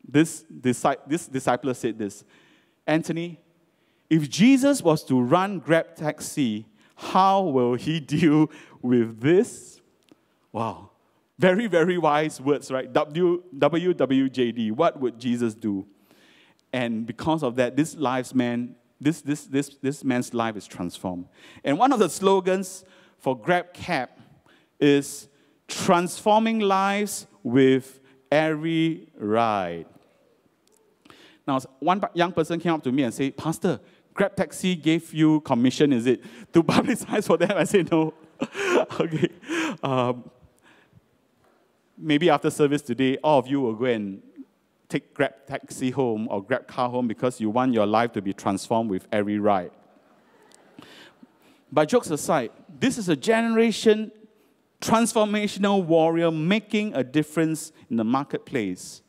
this, this disciple said this Anthony, if Jesus was to run Grab Taxi, how will he deal with this? Wow. Very, very wise words, right? W, WWJD. What would Jesus do? And because of that, this life's man, this, this, this, this man's life is transformed. And one of the slogans for Grab Cab is transforming lives with every ride. Now, one young person came up to me and said, Pastor, Grab Taxi gave you commission, is it? To publicize for them? I said, no. okay. Um, maybe after service today, all of you will go and take Grab Taxi home or Grab car home because you want your life to be transformed with every ride. But jokes aside, this is a generation transformational warrior making a difference in the marketplace.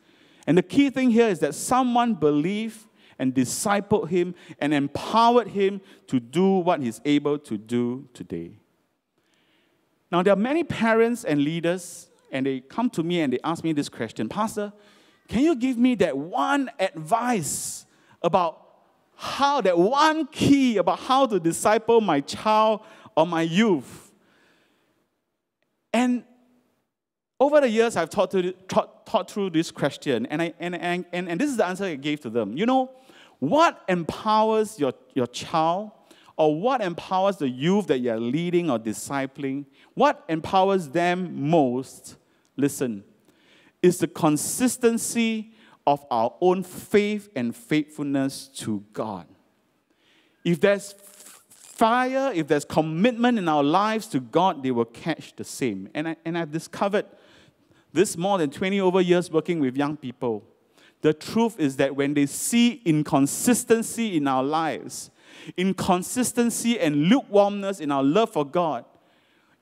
And the key thing here is that someone believed and discipled him and empowered him to do what he's able to do today. Now, there are many parents and leaders, and they come to me and they ask me this question Pastor, can you give me that one advice about how, that one key about how to disciple my child or my youth? And over the years, I've taught, to, taught, taught through this question, and, I, and, and, and, and this is the answer I gave to them. You know, what empowers your, your child, or what empowers the youth that you're leading or discipling? What empowers them most? Listen, is the consistency of our own faith and faithfulness to God. If there's fire, if there's commitment in our lives to God, they will catch the same. And, I, and I've discovered this more than 20 over years working with young people. The truth is that when they see inconsistency in our lives, inconsistency and lukewarmness in our love for God,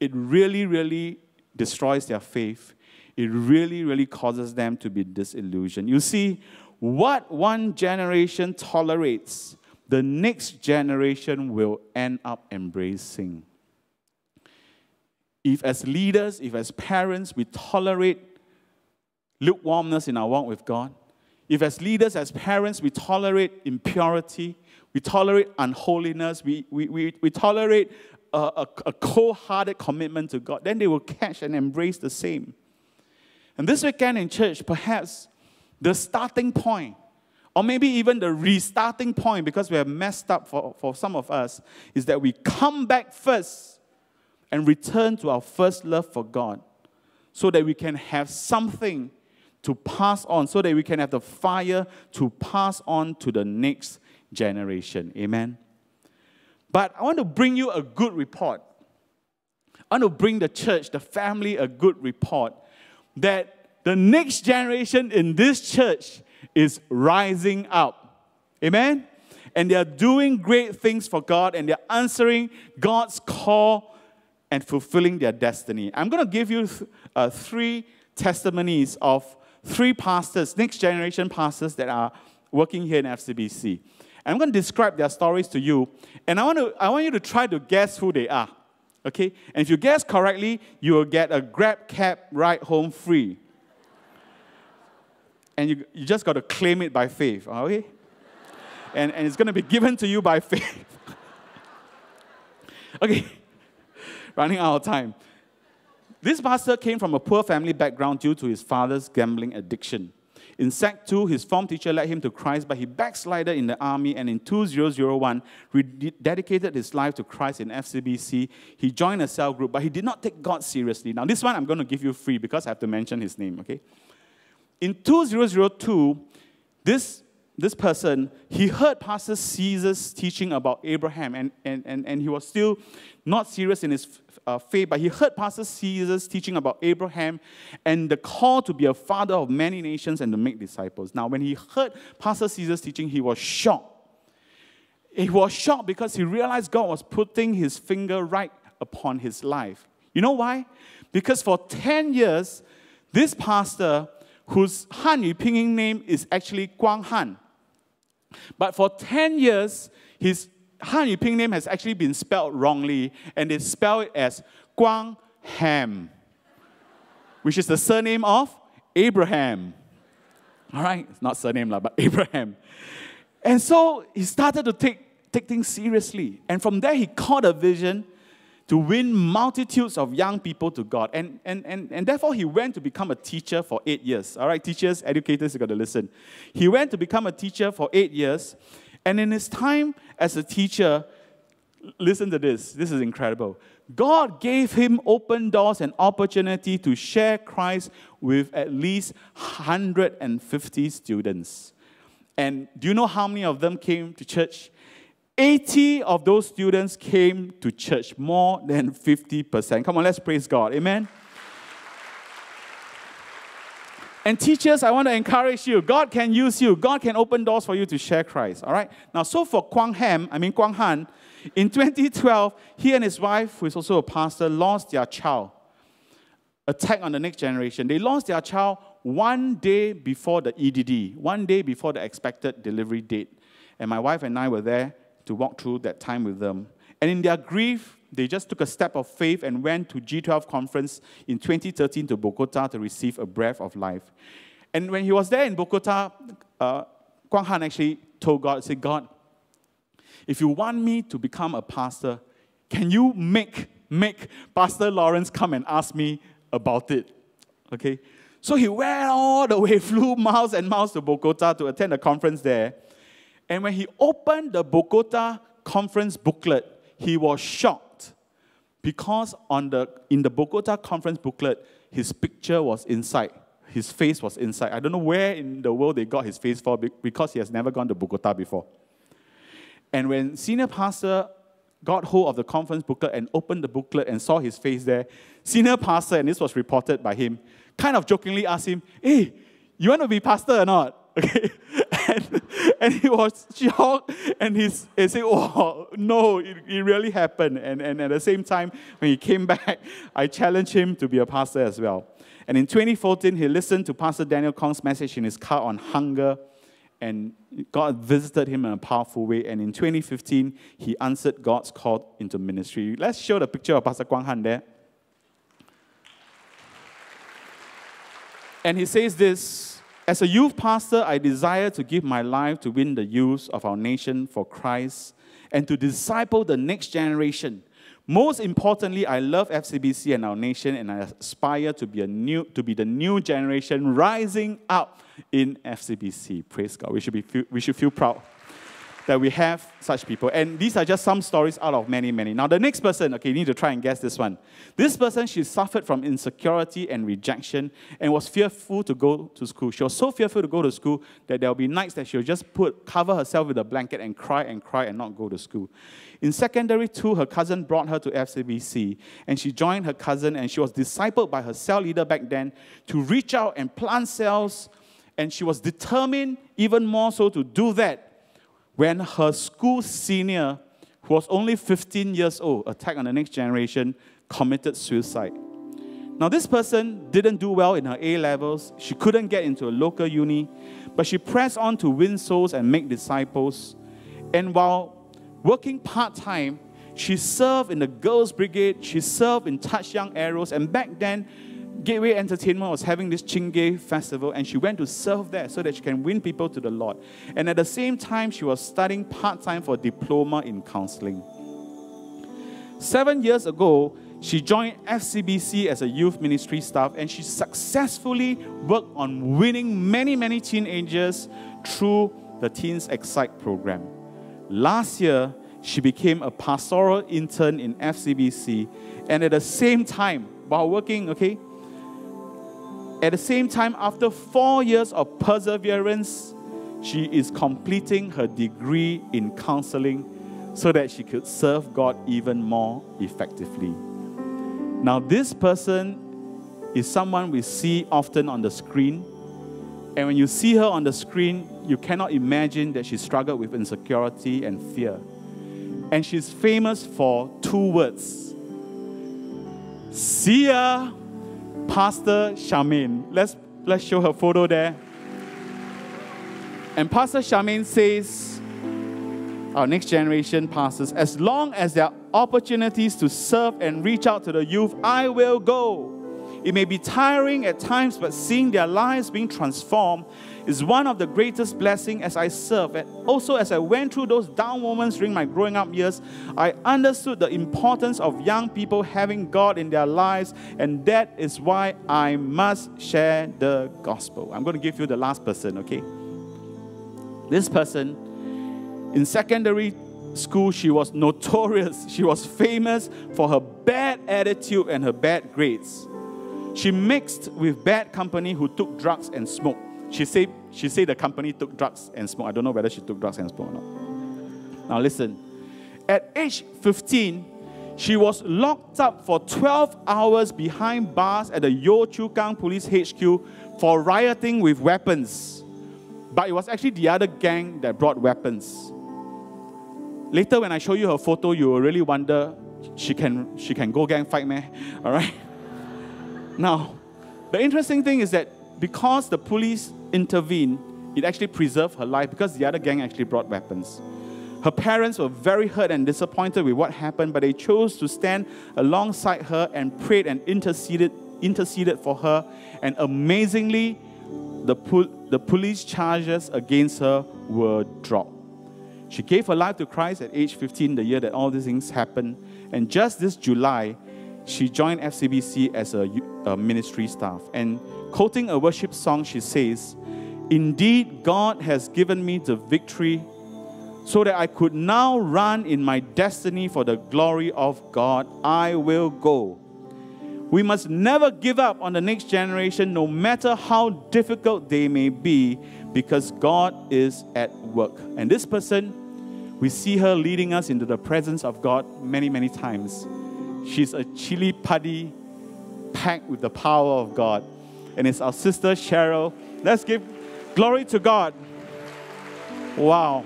it really, really destroys their faith it really, really causes them to be disillusioned. You see, what one generation tolerates, the next generation will end up embracing. If, as leaders, if, as parents, we tolerate lukewarmness in our walk with God, if, as leaders, as parents, we tolerate impurity, we tolerate unholiness, we, we, we, we tolerate a, a, a cold hearted commitment to God, then they will catch and embrace the same. And this weekend in church, perhaps the starting point, or maybe even the restarting point, because we have messed up for, for some of us, is that we come back first and return to our first love for God so that we can have something to pass on, so that we can have the fire to pass on to the next generation. Amen. But I want to bring you a good report. I want to bring the church, the family, a good report that the next generation in this church is rising up. Amen? And they are doing great things for God and they're answering God's call and fulfilling their destiny. I'm going to give you uh, three testimonies of three pastors, next generation pastors that are working here in FCBC. I'm going to describe their stories to you. And I want, to, I want you to try to guess who they are. Okay? And if you guess correctly, you will get a grab cab ride home free. And you, you just got to claim it by faith, ah, okay? And, and it's going to be given to you by faith. okay, running out of time. This pastor came from a poor family background due to his father's gambling addiction. In Sec 2, his form teacher led him to Christ, but he backslided in the army and in 2001 rededicated his life to Christ in FCBC. He joined a cell group, but he did not take God seriously. Now, this one I'm going to give you free because I have to mention his name, okay? In 2002, this, this person, he heard Pastor Caesar's teaching about Abraham, and, and, and, and he was still not serious in his uh, faith, but he heard Pastor Caesar's teaching about Abraham and the call to be a father of many nations and to make disciples. Now, when he heard Pastor Caesar's teaching, he was shocked. He was shocked because he realized God was putting his finger right upon his life. You know why? Because for 10 years, this pastor, whose Hanyu pinyin name is actually Guang Han, but for 10 years, his Han Yuping name has actually been spelled wrongly, and they spell it as Guang Ham, which is the surname of Abraham. All right, it's not surname, but Abraham. And so he started to take, take things seriously. And from there, he caught a vision to win multitudes of young people to God. And, and, and, and therefore, he went to become a teacher for eight years. All right, teachers, educators, you got to listen. He went to become a teacher for eight years. And in his time as a teacher, listen to this. This is incredible. God gave him open doors and opportunity to share Christ with at least 150 students. And do you know how many of them came to church? 80 of those students came to church, more than 50%. Come on, let's praise God. Amen. And teachers, I want to encourage you. God can use you. God can open doors for you to share Christ. All right. Now, so for Kwang Ham, I mean Kwang Han, in 2012, he and his wife, who is also a pastor, lost their child. Attack on the next generation. They lost their child one day before the EDD, one day before the expected delivery date. And my wife and I were there to walk through that time with them. And in their grief, they just took a step of faith and went to G12 conference in 2013 to Bogota to receive a breath of life. And when he was there in Bogota, uh, Kwang Han actually told God, said, God, if you want me to become a pastor, can you make, make Pastor Lawrence come and ask me about it? Okay? So he went all the way, flew miles and miles to Bogota to attend a conference there. And when he opened the Bogota conference booklet, he was shocked because on the, in the Bogota conference booklet, his picture was inside. His face was inside. I don't know where in the world they got his face for because he has never gone to Bogota before. And when senior pastor got hold of the conference booklet and opened the booklet and saw his face there, senior pastor, and this was reported by him, kind of jokingly asked him, Hey, you want to be pastor or not? Okay. And, and he was shocked and he's, he said, Oh, no, it, it really happened. And, and at the same time, when he came back, I challenged him to be a pastor as well. And in 2014, he listened to Pastor Daniel Khong's message in his car on hunger and God visited him in a powerful way. And in 2015, he answered God's call into ministry. Let's show the picture of Pastor Kwang Han there. And he says this As a youth pastor, I desire to give my life to win the youth of our nation for Christ and to disciple the next generation. Most importantly, I love FCBC and our nation, and I aspire to be, a new, to be the new generation rising up in FCBC. Praise God. We should, be, we should feel proud that we have such people. And these are just some stories out of many, many. Now, the next person, okay, you need to try and guess this one. This person, she suffered from insecurity and rejection and was fearful to go to school. She was so fearful to go to school that there will be nights that she'll just put, cover herself with a blanket and cry and cry and not go to school. In secondary two, her cousin brought her to FCBC, and she joined her cousin, and she was discipled by her cell leader back then to reach out and plant cells and she was determined even more so to do that when her school senior, who was only 15 years old, attack on the next generation, committed suicide. Now, this person didn't do well in her A levels. She couldn't get into a local uni, but she pressed on to win souls and make disciples. And while working part time, she served in the Girls' Brigade, she served in Touch Young Arrows, and back then, Gateway Entertainment was having this Chingay festival, and she went to serve there so that she can win people to the Lord. And at the same time, she was studying part time for a diploma in counseling. Seven years ago, she joined FCBC as a youth ministry staff, and she successfully worked on winning many, many teenagers through the Teens Excite program. Last year, she became a pastoral intern in FCBC, and at the same time, while working, okay, at the same time, after four years of perseverance, she is completing her degree in counseling so that she could serve God even more effectively. Now, this person is someone we see often on the screen. And when you see her on the screen, you cannot imagine that she struggled with insecurity and fear. And she's famous for two words See ya Pastor Charmaine. Let's, let's show her photo there. And Pastor Charmaine says, our next generation pastors, as long as there are opportunities to serve and reach out to the youth, I will go. It may be tiring at times, but seeing their lives being transformed is one of the greatest blessings as I serve. And also, as I went through those down moments during my growing up years, I understood the importance of young people having God in their lives, and that is why I must share the gospel. I'm going to give you the last person, okay? This person in secondary school, she was notorious. She was famous for her bad attitude and her bad grades. She mixed with bad company who took drugs and smoked. She said, she said the company took drugs and smoked. I don't know whether she took drugs and smoked or not. Now listen. At age 15, she was locked up for 12 hours behind bars at the Yio Chu Kang Police HQ for rioting with weapons. But it was actually the other gang that brought weapons. Later, when I show you her photo, you will really wonder she can, she can go gang fight, man. All right? Now, the interesting thing is that because the police intervened, it actually preserved her life because the other gang actually brought weapons. Her parents were very hurt and disappointed with what happened, but they chose to stand alongside her and prayed and interceded, interceded for her. And amazingly, the, pol- the police charges against her were dropped. She gave her life to Christ at age 15, the year that all these things happened. And just this July, she joined FCBC as a, a ministry staff. And quoting a worship song, she says, Indeed, God has given me the victory so that I could now run in my destiny for the glory of God. I will go. We must never give up on the next generation, no matter how difficult they may be, because God is at work. And this person, we see her leading us into the presence of God many, many times. She's a chili padi packed with the power of God. And it's our sister Cheryl. Let's give glory to God. Wow.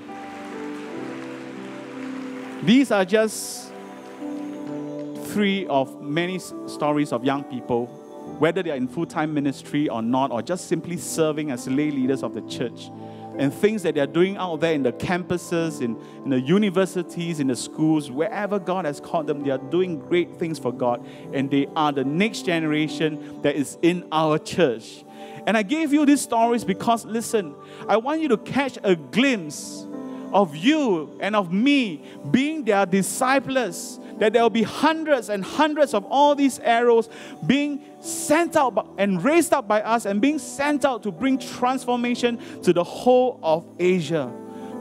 These are just three of many stories of young people, whether they are in full time ministry or not, or just simply serving as lay leaders of the church, and things that they are doing out there in the campuses, in, in the universities, in the schools, wherever God has called them, they are doing great things for God, and they are the next generation that is in our church. And I gave you these stories because, listen, I want you to catch a glimpse of you and of me being their disciples, that there will be hundreds and hundreds of all these arrows being sent out and raised up by us and being sent out to bring transformation to the whole of Asia.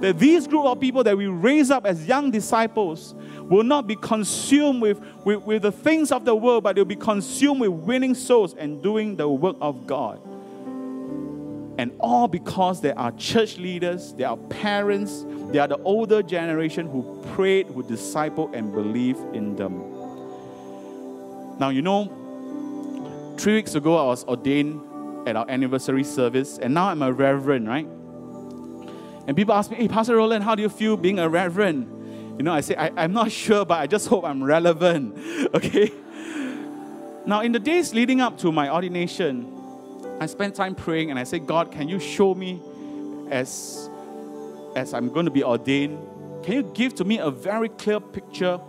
That these group of people that we raise up as young disciples will not be consumed with, with, with the things of the world, but they'll be consumed with winning souls and doing the work of God. And all because there are church leaders, there are parents, they are the older generation who prayed, who discipled, and believed in them. Now, you know, three weeks ago I was ordained at our anniversary service, and now I'm a reverend, right? And people ask me, hey, Pastor Roland, how do you feel being a reverend? You know, I say, I, I'm not sure, but I just hope I'm relevant, okay? Now, in the days leading up to my ordination, I spent time praying and I said, God, can you show me as as I'm going to be ordained, can you give to me a very clear picture,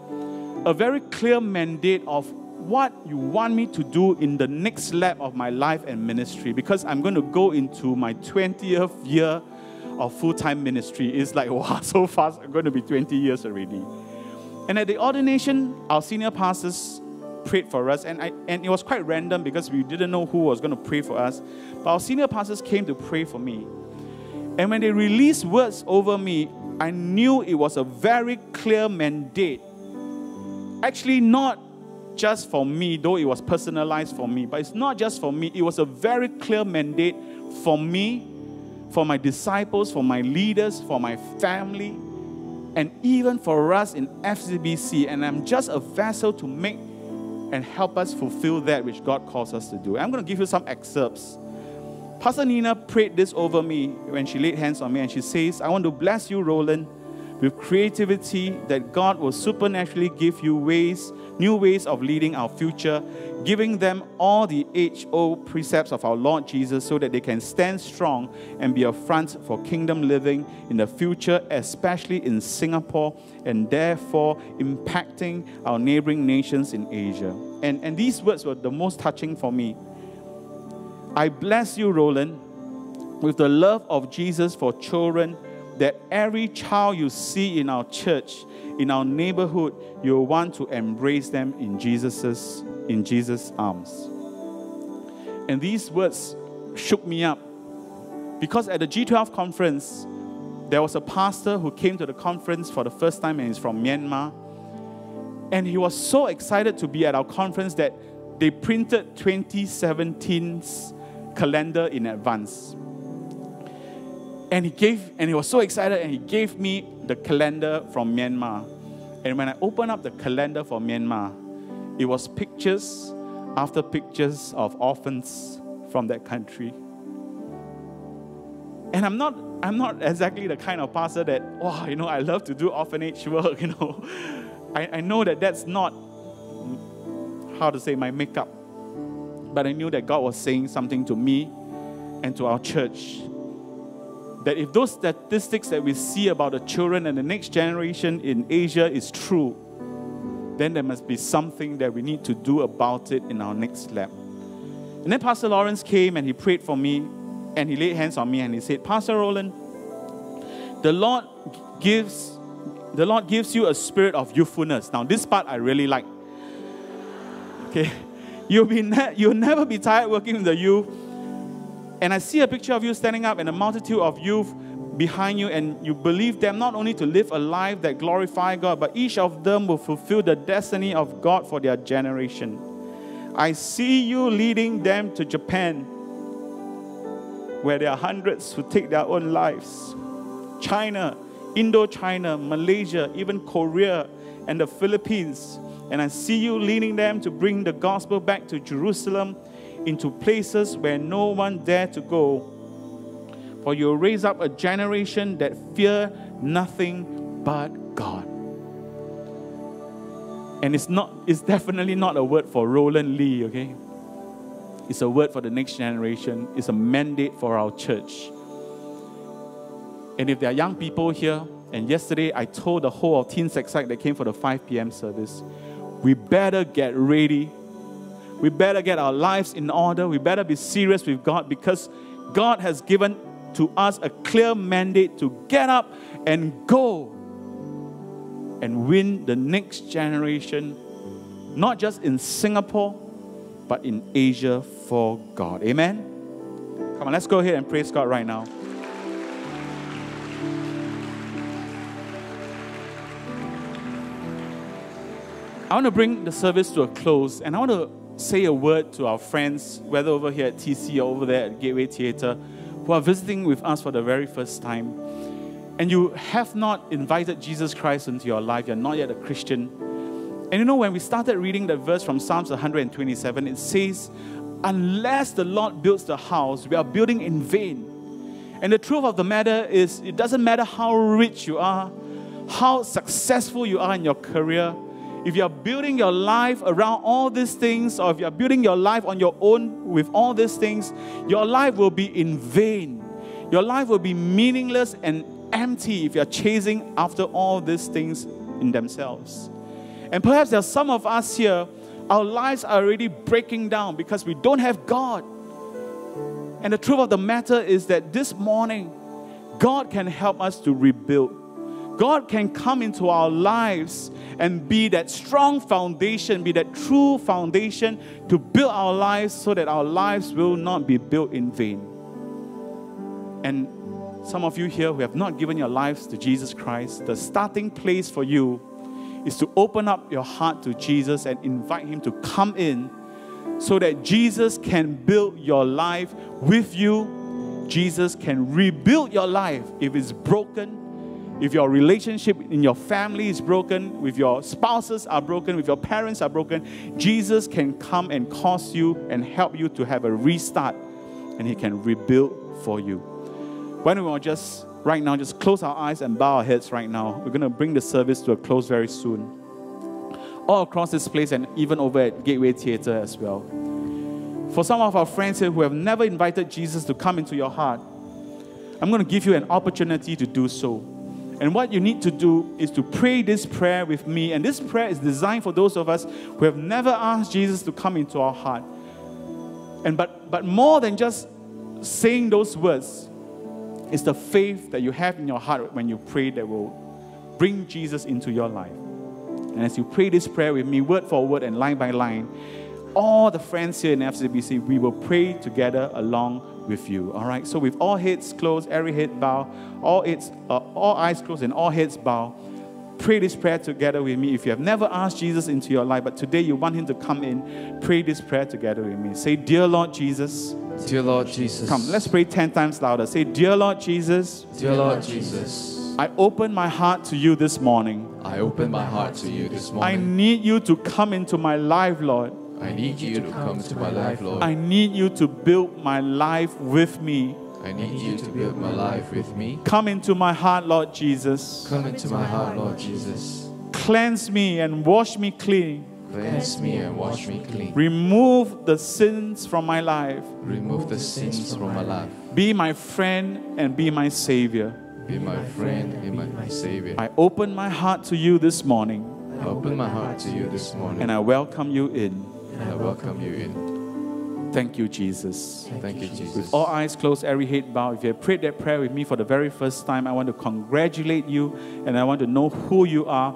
a very clear mandate of what you want me to do in the next lap of my life and ministry? Because I'm going to go into my 20th year of full time ministry. It's like, wow, so fast, I'm going to be 20 years already. And at the ordination, our senior pastors prayed for us, and, I, and it was quite random because we didn't know who was going to pray for us. But our senior pastors came to pray for me. And when they released words over me, I knew it was a very clear mandate. Actually, not just for me, though it was personalized for me, but it's not just for me. It was a very clear mandate for me, for my disciples, for my leaders, for my family, and even for us in FCBC. And I'm just a vessel to make and help us fulfill that which God calls us to do. I'm going to give you some excerpts Pastor Nina prayed this over me when she laid hands on me, and she says, I want to bless you, Roland, with creativity that God will supernaturally give you ways, new ways of leading our future, giving them all the old precepts of our Lord Jesus so that they can stand strong and be a front for kingdom living in the future, especially in Singapore, and therefore impacting our neighboring nations in Asia. And, and these words were the most touching for me. I bless you, Roland, with the love of Jesus for children, that every child you see in our church, in our neighborhood, you want to embrace them in Jesus's in Jesus' arms. And these words shook me up because at the G12 conference, there was a pastor who came to the conference for the first time and he's from Myanmar. And he was so excited to be at our conference that they printed 2017's calendar in advance. And he gave, and he was so excited, and he gave me the calendar from Myanmar. And when I opened up the calendar for Myanmar, it was pictures after pictures of orphans from that country. And I'm not, I'm not exactly the kind of pastor that, oh, you know, I love to do orphanage work, you know. I, I know that that's not, how to say, my makeup. But I knew that God was saying something to me and to our church. That if those statistics that we see about the children and the next generation in Asia is true, then there must be something that we need to do about it in our next lab. And then Pastor Lawrence came and he prayed for me and he laid hands on me and he said, Pastor Roland, the Lord gives the Lord gives you a spirit of youthfulness. Now, this part I really like. Okay. You'll, be ne- you'll never be tired working with the youth. And I see a picture of you standing up and a multitude of youth behind you, and you believe them not only to live a life that glorify God, but each of them will fulfill the destiny of God for their generation. I see you leading them to Japan, where there are hundreds who take their own lives. China, Indochina, Malaysia, even Korea, and the Philippines. And I see you leading them to bring the gospel back to Jerusalem into places where no one dare to go for you'll raise up a generation that fear nothing but God. And it's not, it's definitely not a word for Roland Lee, okay? It's a word for the next generation. It's a mandate for our church. And if there are young people here, and yesterday I told the whole of Teen Sex Excite that came for the 5 p.m. service, we better get ready. We better get our lives in order. We better be serious with God because God has given to us a clear mandate to get up and go and win the next generation, not just in Singapore, but in Asia for God. Amen? Come on, let's go ahead and praise God right now. I want to bring the service to a close and I want to say a word to our friends, whether over here at TC or over there at Gateway Theatre who are visiting with us for the very first time, and you have not invited Jesus Christ into your life, you're not yet a Christian. And you know, when we started reading that verse from Psalms 127, it says, Unless the Lord builds the house, we are building in vain. And the truth of the matter is, it doesn't matter how rich you are, how successful you are in your career, if you are building your life around all these things, or if you are building your life on your own with all these things, your life will be in vain. Your life will be meaningless and empty if you are chasing after all these things in themselves. And perhaps there are some of us here, our lives are already breaking down because we don't have God. And the truth of the matter is that this morning, God can help us to rebuild. God can come into our lives and be that strong foundation, be that true foundation to build our lives so that our lives will not be built in vain. And some of you here who have not given your lives to Jesus Christ, the starting place for you is to open up your heart to Jesus and invite Him to come in so that Jesus can build your life with you. Jesus can rebuild your life if it's broken if your relationship in your family is broken, if your spouses are broken, if your parents are broken, Jesus can come and cause you and help you to have a restart and He can rebuild for you. Why don't we just right now, just close our eyes and bow our heads right now. We're going to bring the service to a close very soon. All across this place and even over at Gateway Theatre as well. For some of our friends here who have never invited Jesus to come into your heart, I'm going to give you an opportunity to do so. And what you need to do is to pray this prayer with me. And this prayer is designed for those of us who have never asked Jesus to come into our heart. And but, but more than just saying those words, it's the faith that you have in your heart when you pray that will bring Jesus into your life. And as you pray this prayer with me, word for word and line by line, all the friends here in FCBC, we will pray together along with you. All right. So with all heads closed, every head bow, all heads, uh, all eyes closed, and all heads bow. Pray this prayer together with me. If you have never asked Jesus into your life, but today you want Him to come in, pray this prayer together with me. Say, "Dear Lord Jesus." Dear Lord Jesus. Come, let's pray 10 times louder. Say, Dear Lord Jesus. Dear Lord Jesus. I open my heart to you this morning. I open my heart to you this morning. I need you to come into my life, Lord. I need you to come into my life, Lord. I need you to build my life with me. I need you to build my life with me. Come into my heart, Lord Jesus. Come into my heart, Lord Jesus. Cleanse me and wash me clean. Cleanse me and wash me clean. Remove the sins from my life. Remove the sins from my life. Be my friend and be my savior. Be my friend, and be my, my savior. I open my heart to you this morning. I open my heart to you this morning. And I welcome you in. And I welcome you in. Thank you, Jesus. Thank you, Jesus. With all eyes closed, every head bowed. If you have prayed that prayer with me for the very first time, I want to congratulate you and I want to know who you are.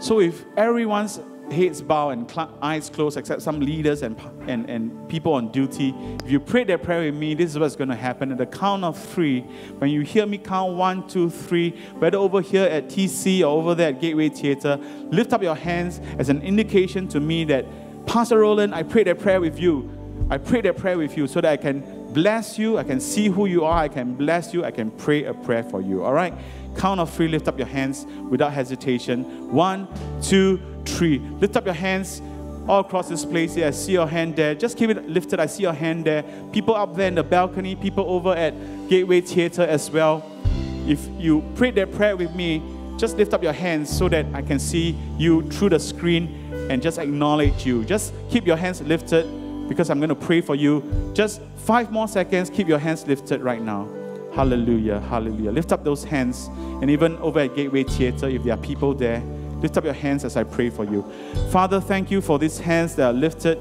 So if everyone's heads bowed and cl- eyes closed, except some leaders and, and, and people on duty. If you pray that prayer with me, this is what's going to happen. At the count of three, when you hear me count one, two, three, whether over here at TC or over there at Gateway Theatre, lift up your hands as an indication to me that, Pastor Roland, I prayed that prayer with you. I prayed that prayer with you so that I can bless you, I can see who you are, I can bless you, I can pray a prayer for you. All right? Count of three, lift up your hands without hesitation. One, two, three. Lift up your hands all across this place. Yeah, I see your hand there. Just keep it lifted. I see your hand there. People up there in the balcony, people over at Gateway Theatre as well. If you prayed that prayer with me, just lift up your hands so that I can see you through the screen and just acknowledge you. Just keep your hands lifted because I'm going to pray for you. Just five more seconds. Keep your hands lifted right now. Hallelujah. Hallelujah. Lift up those hands. And even over at Gateway Theatre, if there are people there, lift up your hands as I pray for you. Father, thank you for these hands that are lifted.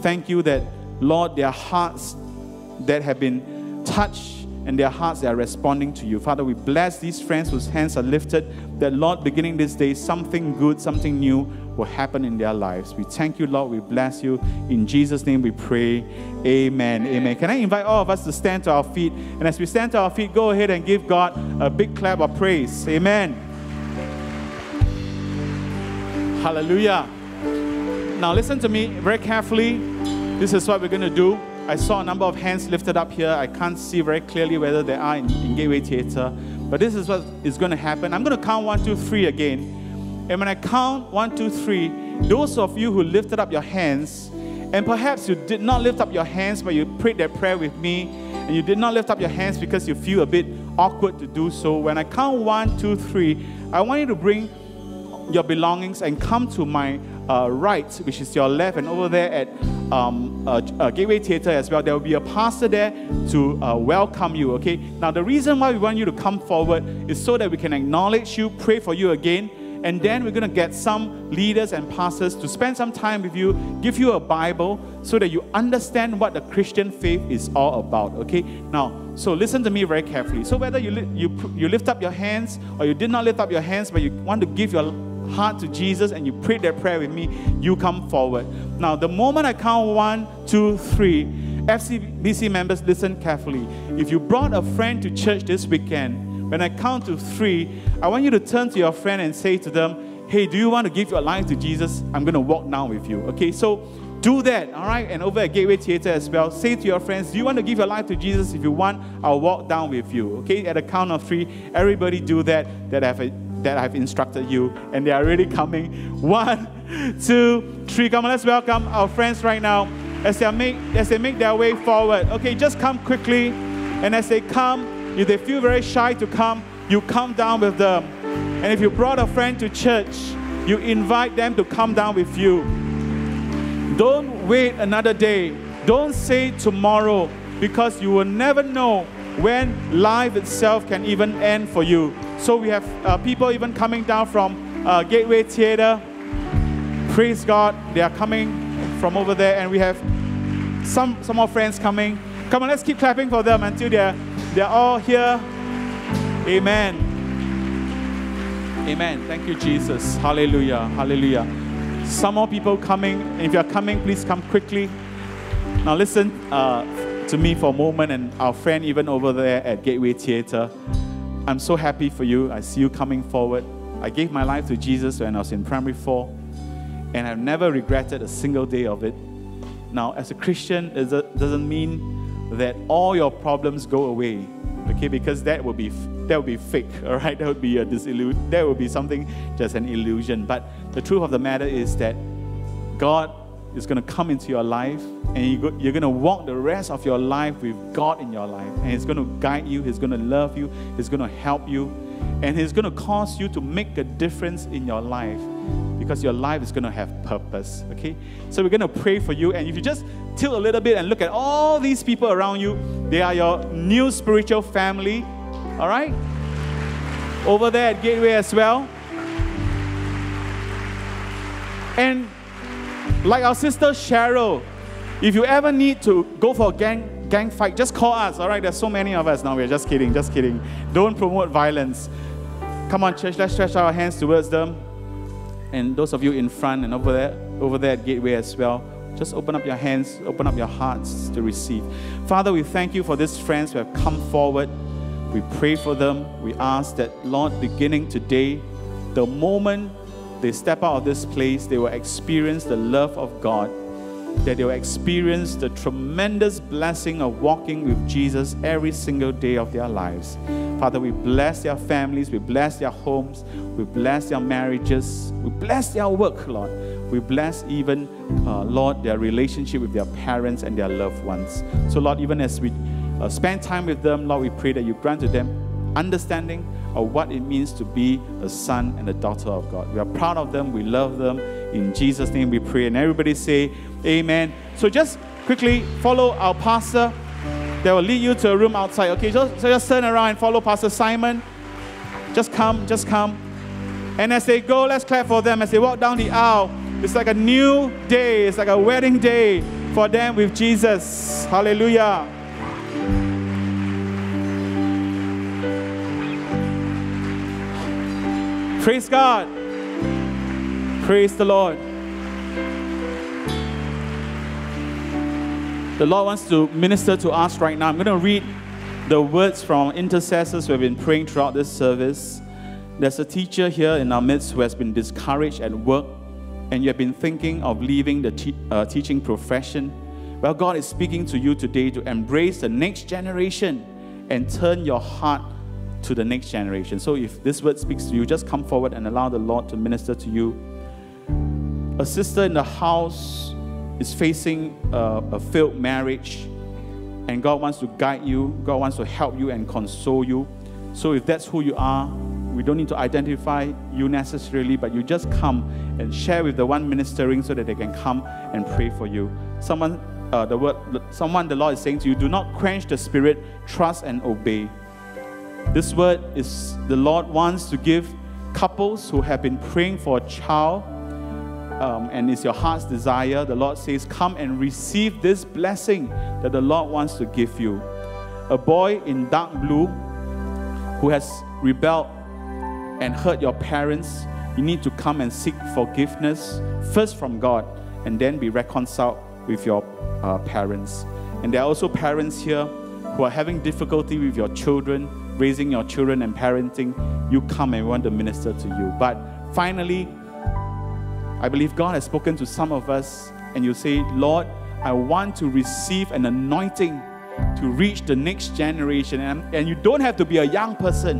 Thank you that, Lord, their hearts that have been touched and their hearts that are responding to you. Father, we bless these friends whose hands are lifted, that, Lord, beginning this day, something good, something new will happen in their lives. We thank you, Lord. We bless you. In Jesus' name we pray. Amen. Amen. Can I invite all of us to stand to our feet? And as we stand to our feet, go ahead and give God a big clap of praise. Amen. Hallelujah. Now, listen to me very carefully. This is what we're going to do. I saw a number of hands lifted up here. I can't see very clearly whether they are in, in Gateway Theatre. But this is what is going to happen. I'm going to count one, two, three again. And when I count one, two, three, those of you who lifted up your hands, and perhaps you did not lift up your hands, but you prayed that prayer with me, and you did not lift up your hands because you feel a bit awkward to do so. When I count one, two, three, I want you to bring your belongings and come to my uh, right, which is your left, and over there at um, Gateway Theatre as well. There will be a pastor there to uh, welcome you. Okay. Now the reason why we want you to come forward is so that we can acknowledge you, pray for you again, and then we're going to get some leaders and pastors to spend some time with you, give you a Bible so that you understand what the Christian faith is all about. Okay. Now, so listen to me very carefully. So whether you li- you you lift up your hands or you did not lift up your hands, but you want to give your heart to Jesus and you prayed that prayer with me, you come forward. Now, the moment I count one, two, three, FCBC members, listen carefully. If you brought a friend to church this weekend, when I count to three, I want you to turn to your friend and say to them, Hey, do you want to give your life to Jesus? I'm going to walk down with you. Okay, so do that, all right? And over at Gateway Theatre as well, say to your friends, Do you want to give your life to Jesus? If you want, I'll walk down with you. Okay, at a count of three, everybody do that that have a that I've instructed you, and they are really coming. One, two, three. Come on, let's welcome our friends right now as they make as they make their way forward. Okay, just come quickly, and as they come, If they feel very shy to come, you come down with them. And if you brought a friend to church, you invite them to come down with you. Don't wait another day. Don't say tomorrow because you will never know when life itself can even end for you. So we have uh, people even coming down from uh, Gateway Theatre. Praise God, they are coming from over there, and we have some some more friends coming. Come on, let's keep clapping for them until they're they're all here. Amen. Amen. Thank you, Jesus. Hallelujah. Hallelujah. Some more people coming. If you're coming, please come quickly. Now listen. Uh, to me for a moment and our friend even over there at Gateway Theatre. I'm so happy for you. I see you coming forward. I gave my life to Jesus when I was in primary four, and I've never regretted a single day of it. Now, as a Christian, it doesn't mean that all your problems go away, okay? Because that would be that would be fake, all right? That would be a disillusion. That would be something just an illusion. But the truth of the matter is that God is going to come into your life and you're going to walk the rest of your life with God in your life. And He's going to guide you, He's going to love you, He's going to help you, and He's going to cause you to make a difference in your life because your life is going to have purpose. Okay? So we're going to pray for you. And if you just tilt a little bit and look at all these people around you, they are your new spiritual family. All right? Over there at Gateway as well. And like our sister Cheryl, if you ever need to go for a gang, gang fight, just call us, all right? There's so many of us now. We're just kidding, just kidding. Don't promote violence. Come on, church, let's stretch our hands towards them. And those of you in front and over there, over there at Gateway as well, just open up your hands, open up your hearts to receive. Father, we thank you for these friends who have come forward. We pray for them. We ask that, Lord, beginning today, the moment they step out of this place, they will experience the love of God, that they will experience the tremendous blessing of walking with Jesus every single day of their lives. Father, we bless their families, we bless their homes, we bless their marriages, we bless their work, Lord. We bless even, uh, Lord, their relationship with their parents and their loved ones. So, Lord, even as we uh, spend time with them, Lord, we pray that you grant to them understanding of what it means to be a son and a daughter of God. We are proud of them. We love them. In Jesus' name we pray. And everybody say, Amen. So just quickly follow our pastor. They will lead you to a room outside. Okay, just, so just turn around and follow Pastor Simon. Just come, just come. And as they go, let's clap for them as they walk down the aisle. It's like a new day, it's like a wedding day for them with Jesus. Hallelujah. Praise God. Praise the Lord. The Lord wants to minister to us right now. I'm going to read the words from intercessors who have been praying throughout this service. There's a teacher here in our midst who has been discouraged at work, and you have been thinking of leaving the te- uh, teaching profession. Well, God is speaking to you today to embrace the next generation and turn your heart to the next generation. So if this word speaks to you, just come forward and allow the Lord to minister to you. A sister in the house is facing a, a failed marriage, and God wants to guide you, God wants to help you and console you. So if that's who you are, we don't need to identify you necessarily, but you just come and share with the one ministering so that they can come and pray for you. Someone, uh, the word, someone the Lord is saying to you, do not quench the spirit, trust and obey. This word is the Lord wants to give couples who have been praying for a child um, and it's your heart's desire. The Lord says, Come and receive this blessing that the Lord wants to give you. A boy in dark blue who has rebelled and hurt your parents, you need to come and seek forgiveness first from God and then be reconciled with your uh, parents. And there are also parents here who are having difficulty with your children raising your children and parenting, you come and we want to minister to you. But finally, I believe God has spoken to some of us, and you say, Lord, I want to receive an anointing to reach the next generation. And, and you don't have to be a young person.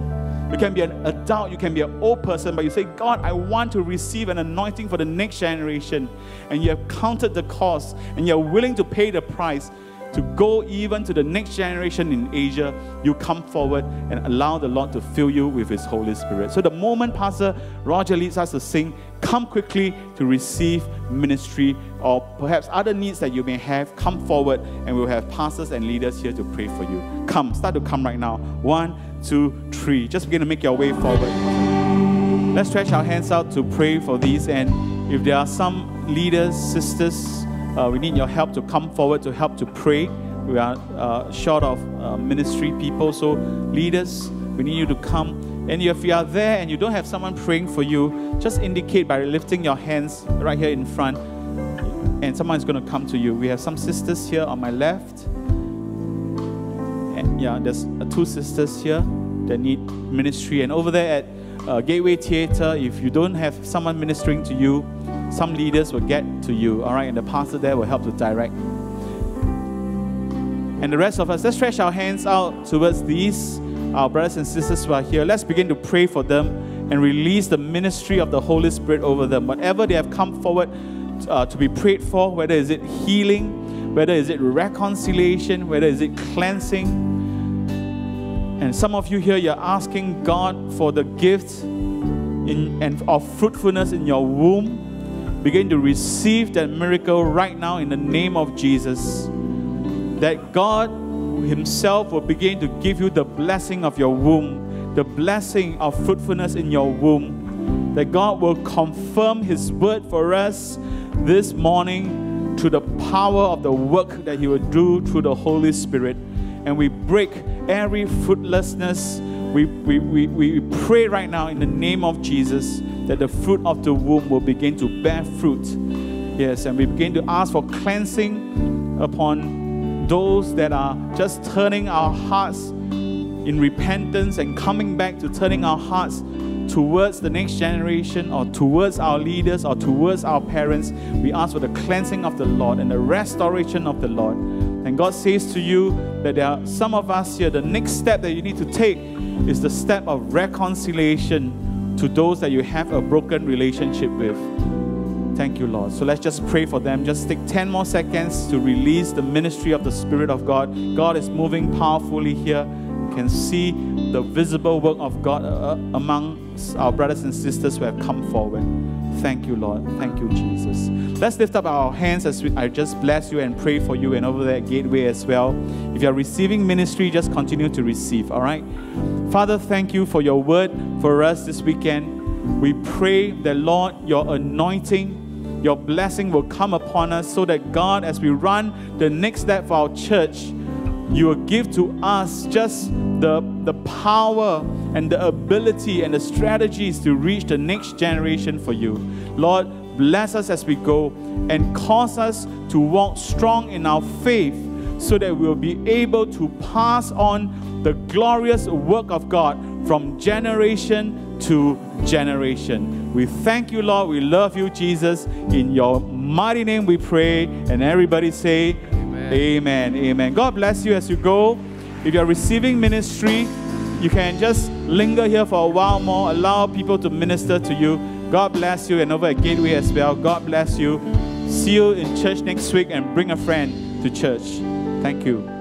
You can be an adult, you can be an old person, but you say, God, I want to receive an anointing for the next generation. And you have counted the cost and you're willing to pay the price. To go even to the next generation in Asia, you come forward and allow the Lord to fill you with His Holy Spirit. So the moment Pastor Roger leads us to sing, come quickly to receive ministry or perhaps other needs that you may have, come forward and we'll have pastors and leaders here to pray for you. Come, start to come right now. One, two, three. Just begin to make your way forward. Let's stretch our hands out to pray for these. And if there are some leaders, sisters, uh, we need your help to come forward to help to pray. We are uh, short of uh, ministry people, so leaders, we need you to come. And if you are there and you don't have someone praying for you, just indicate by lifting your hands right here in front, and someone is going to come to you. We have some sisters here on my left. And yeah, there's uh, two sisters here that need ministry. And over there at uh, Gateway Theatre, if you don't have someone ministering to you, some leaders will get to you, all right? And the pastor there will help to direct. And the rest of us, let's stretch our hands out towards these, our brothers and sisters who are here. Let's begin to pray for them and release the ministry of the Holy Spirit over them. Whatever they have come forward uh, to be prayed for, whether is it healing, whether is it reconciliation, whether is it cleansing. And some of you here, you're asking God for the gift in, and of fruitfulness in your womb begin to receive that miracle right now in the name of Jesus. That God Himself will begin to give you the blessing of your womb, the blessing of fruitfulness in your womb. That God will confirm His word for us this morning through the power of the work that He will do through the Holy Spirit. And we break every fruitlessness. We, we, we, we pray right now in the name of Jesus that the fruit of the womb will begin to bear fruit. Yes, and we begin to ask for cleansing upon those that are just turning our hearts in repentance and coming back to turning our hearts towards the next generation or towards our leaders or towards our parents. We ask for the cleansing of the Lord and the restoration of the Lord. God says to you that there are some of us here, the next step that you need to take is the step of reconciliation to those that you have a broken relationship with. Thank you, Lord. So let's just pray for them. Just take 10 more seconds to release the ministry of the Spirit of God. God is moving powerfully here. You can see the visible work of God uh, uh among our brothers and sisters who have come forward. Thank you, Lord. Thank you, Jesus. Let's lift up our hands as we, I just bless you and pray for you and over that gateway as well. If you're receiving ministry, just continue to receive, all right? Father, thank you for your word for us this weekend. We pray that, Lord, your anointing, your blessing will come upon us so that, God, as we run the next step for our church, you will give to us just the, the power and the ability and the strategies to reach the next generation for you. Lord, bless us as we go and cause us to walk strong in our faith so that we'll be able to pass on the glorious work of God from generation to generation. We thank you, Lord. We love you, Jesus. In your mighty name we pray. And everybody say, Amen. Amen. Amen. God bless you as you go. If you're receiving ministry, you can just linger here for a while more, allow people to minister to you. God bless you, and over at Gateway as well. God bless you. See you in church next week and bring a friend to church. Thank you.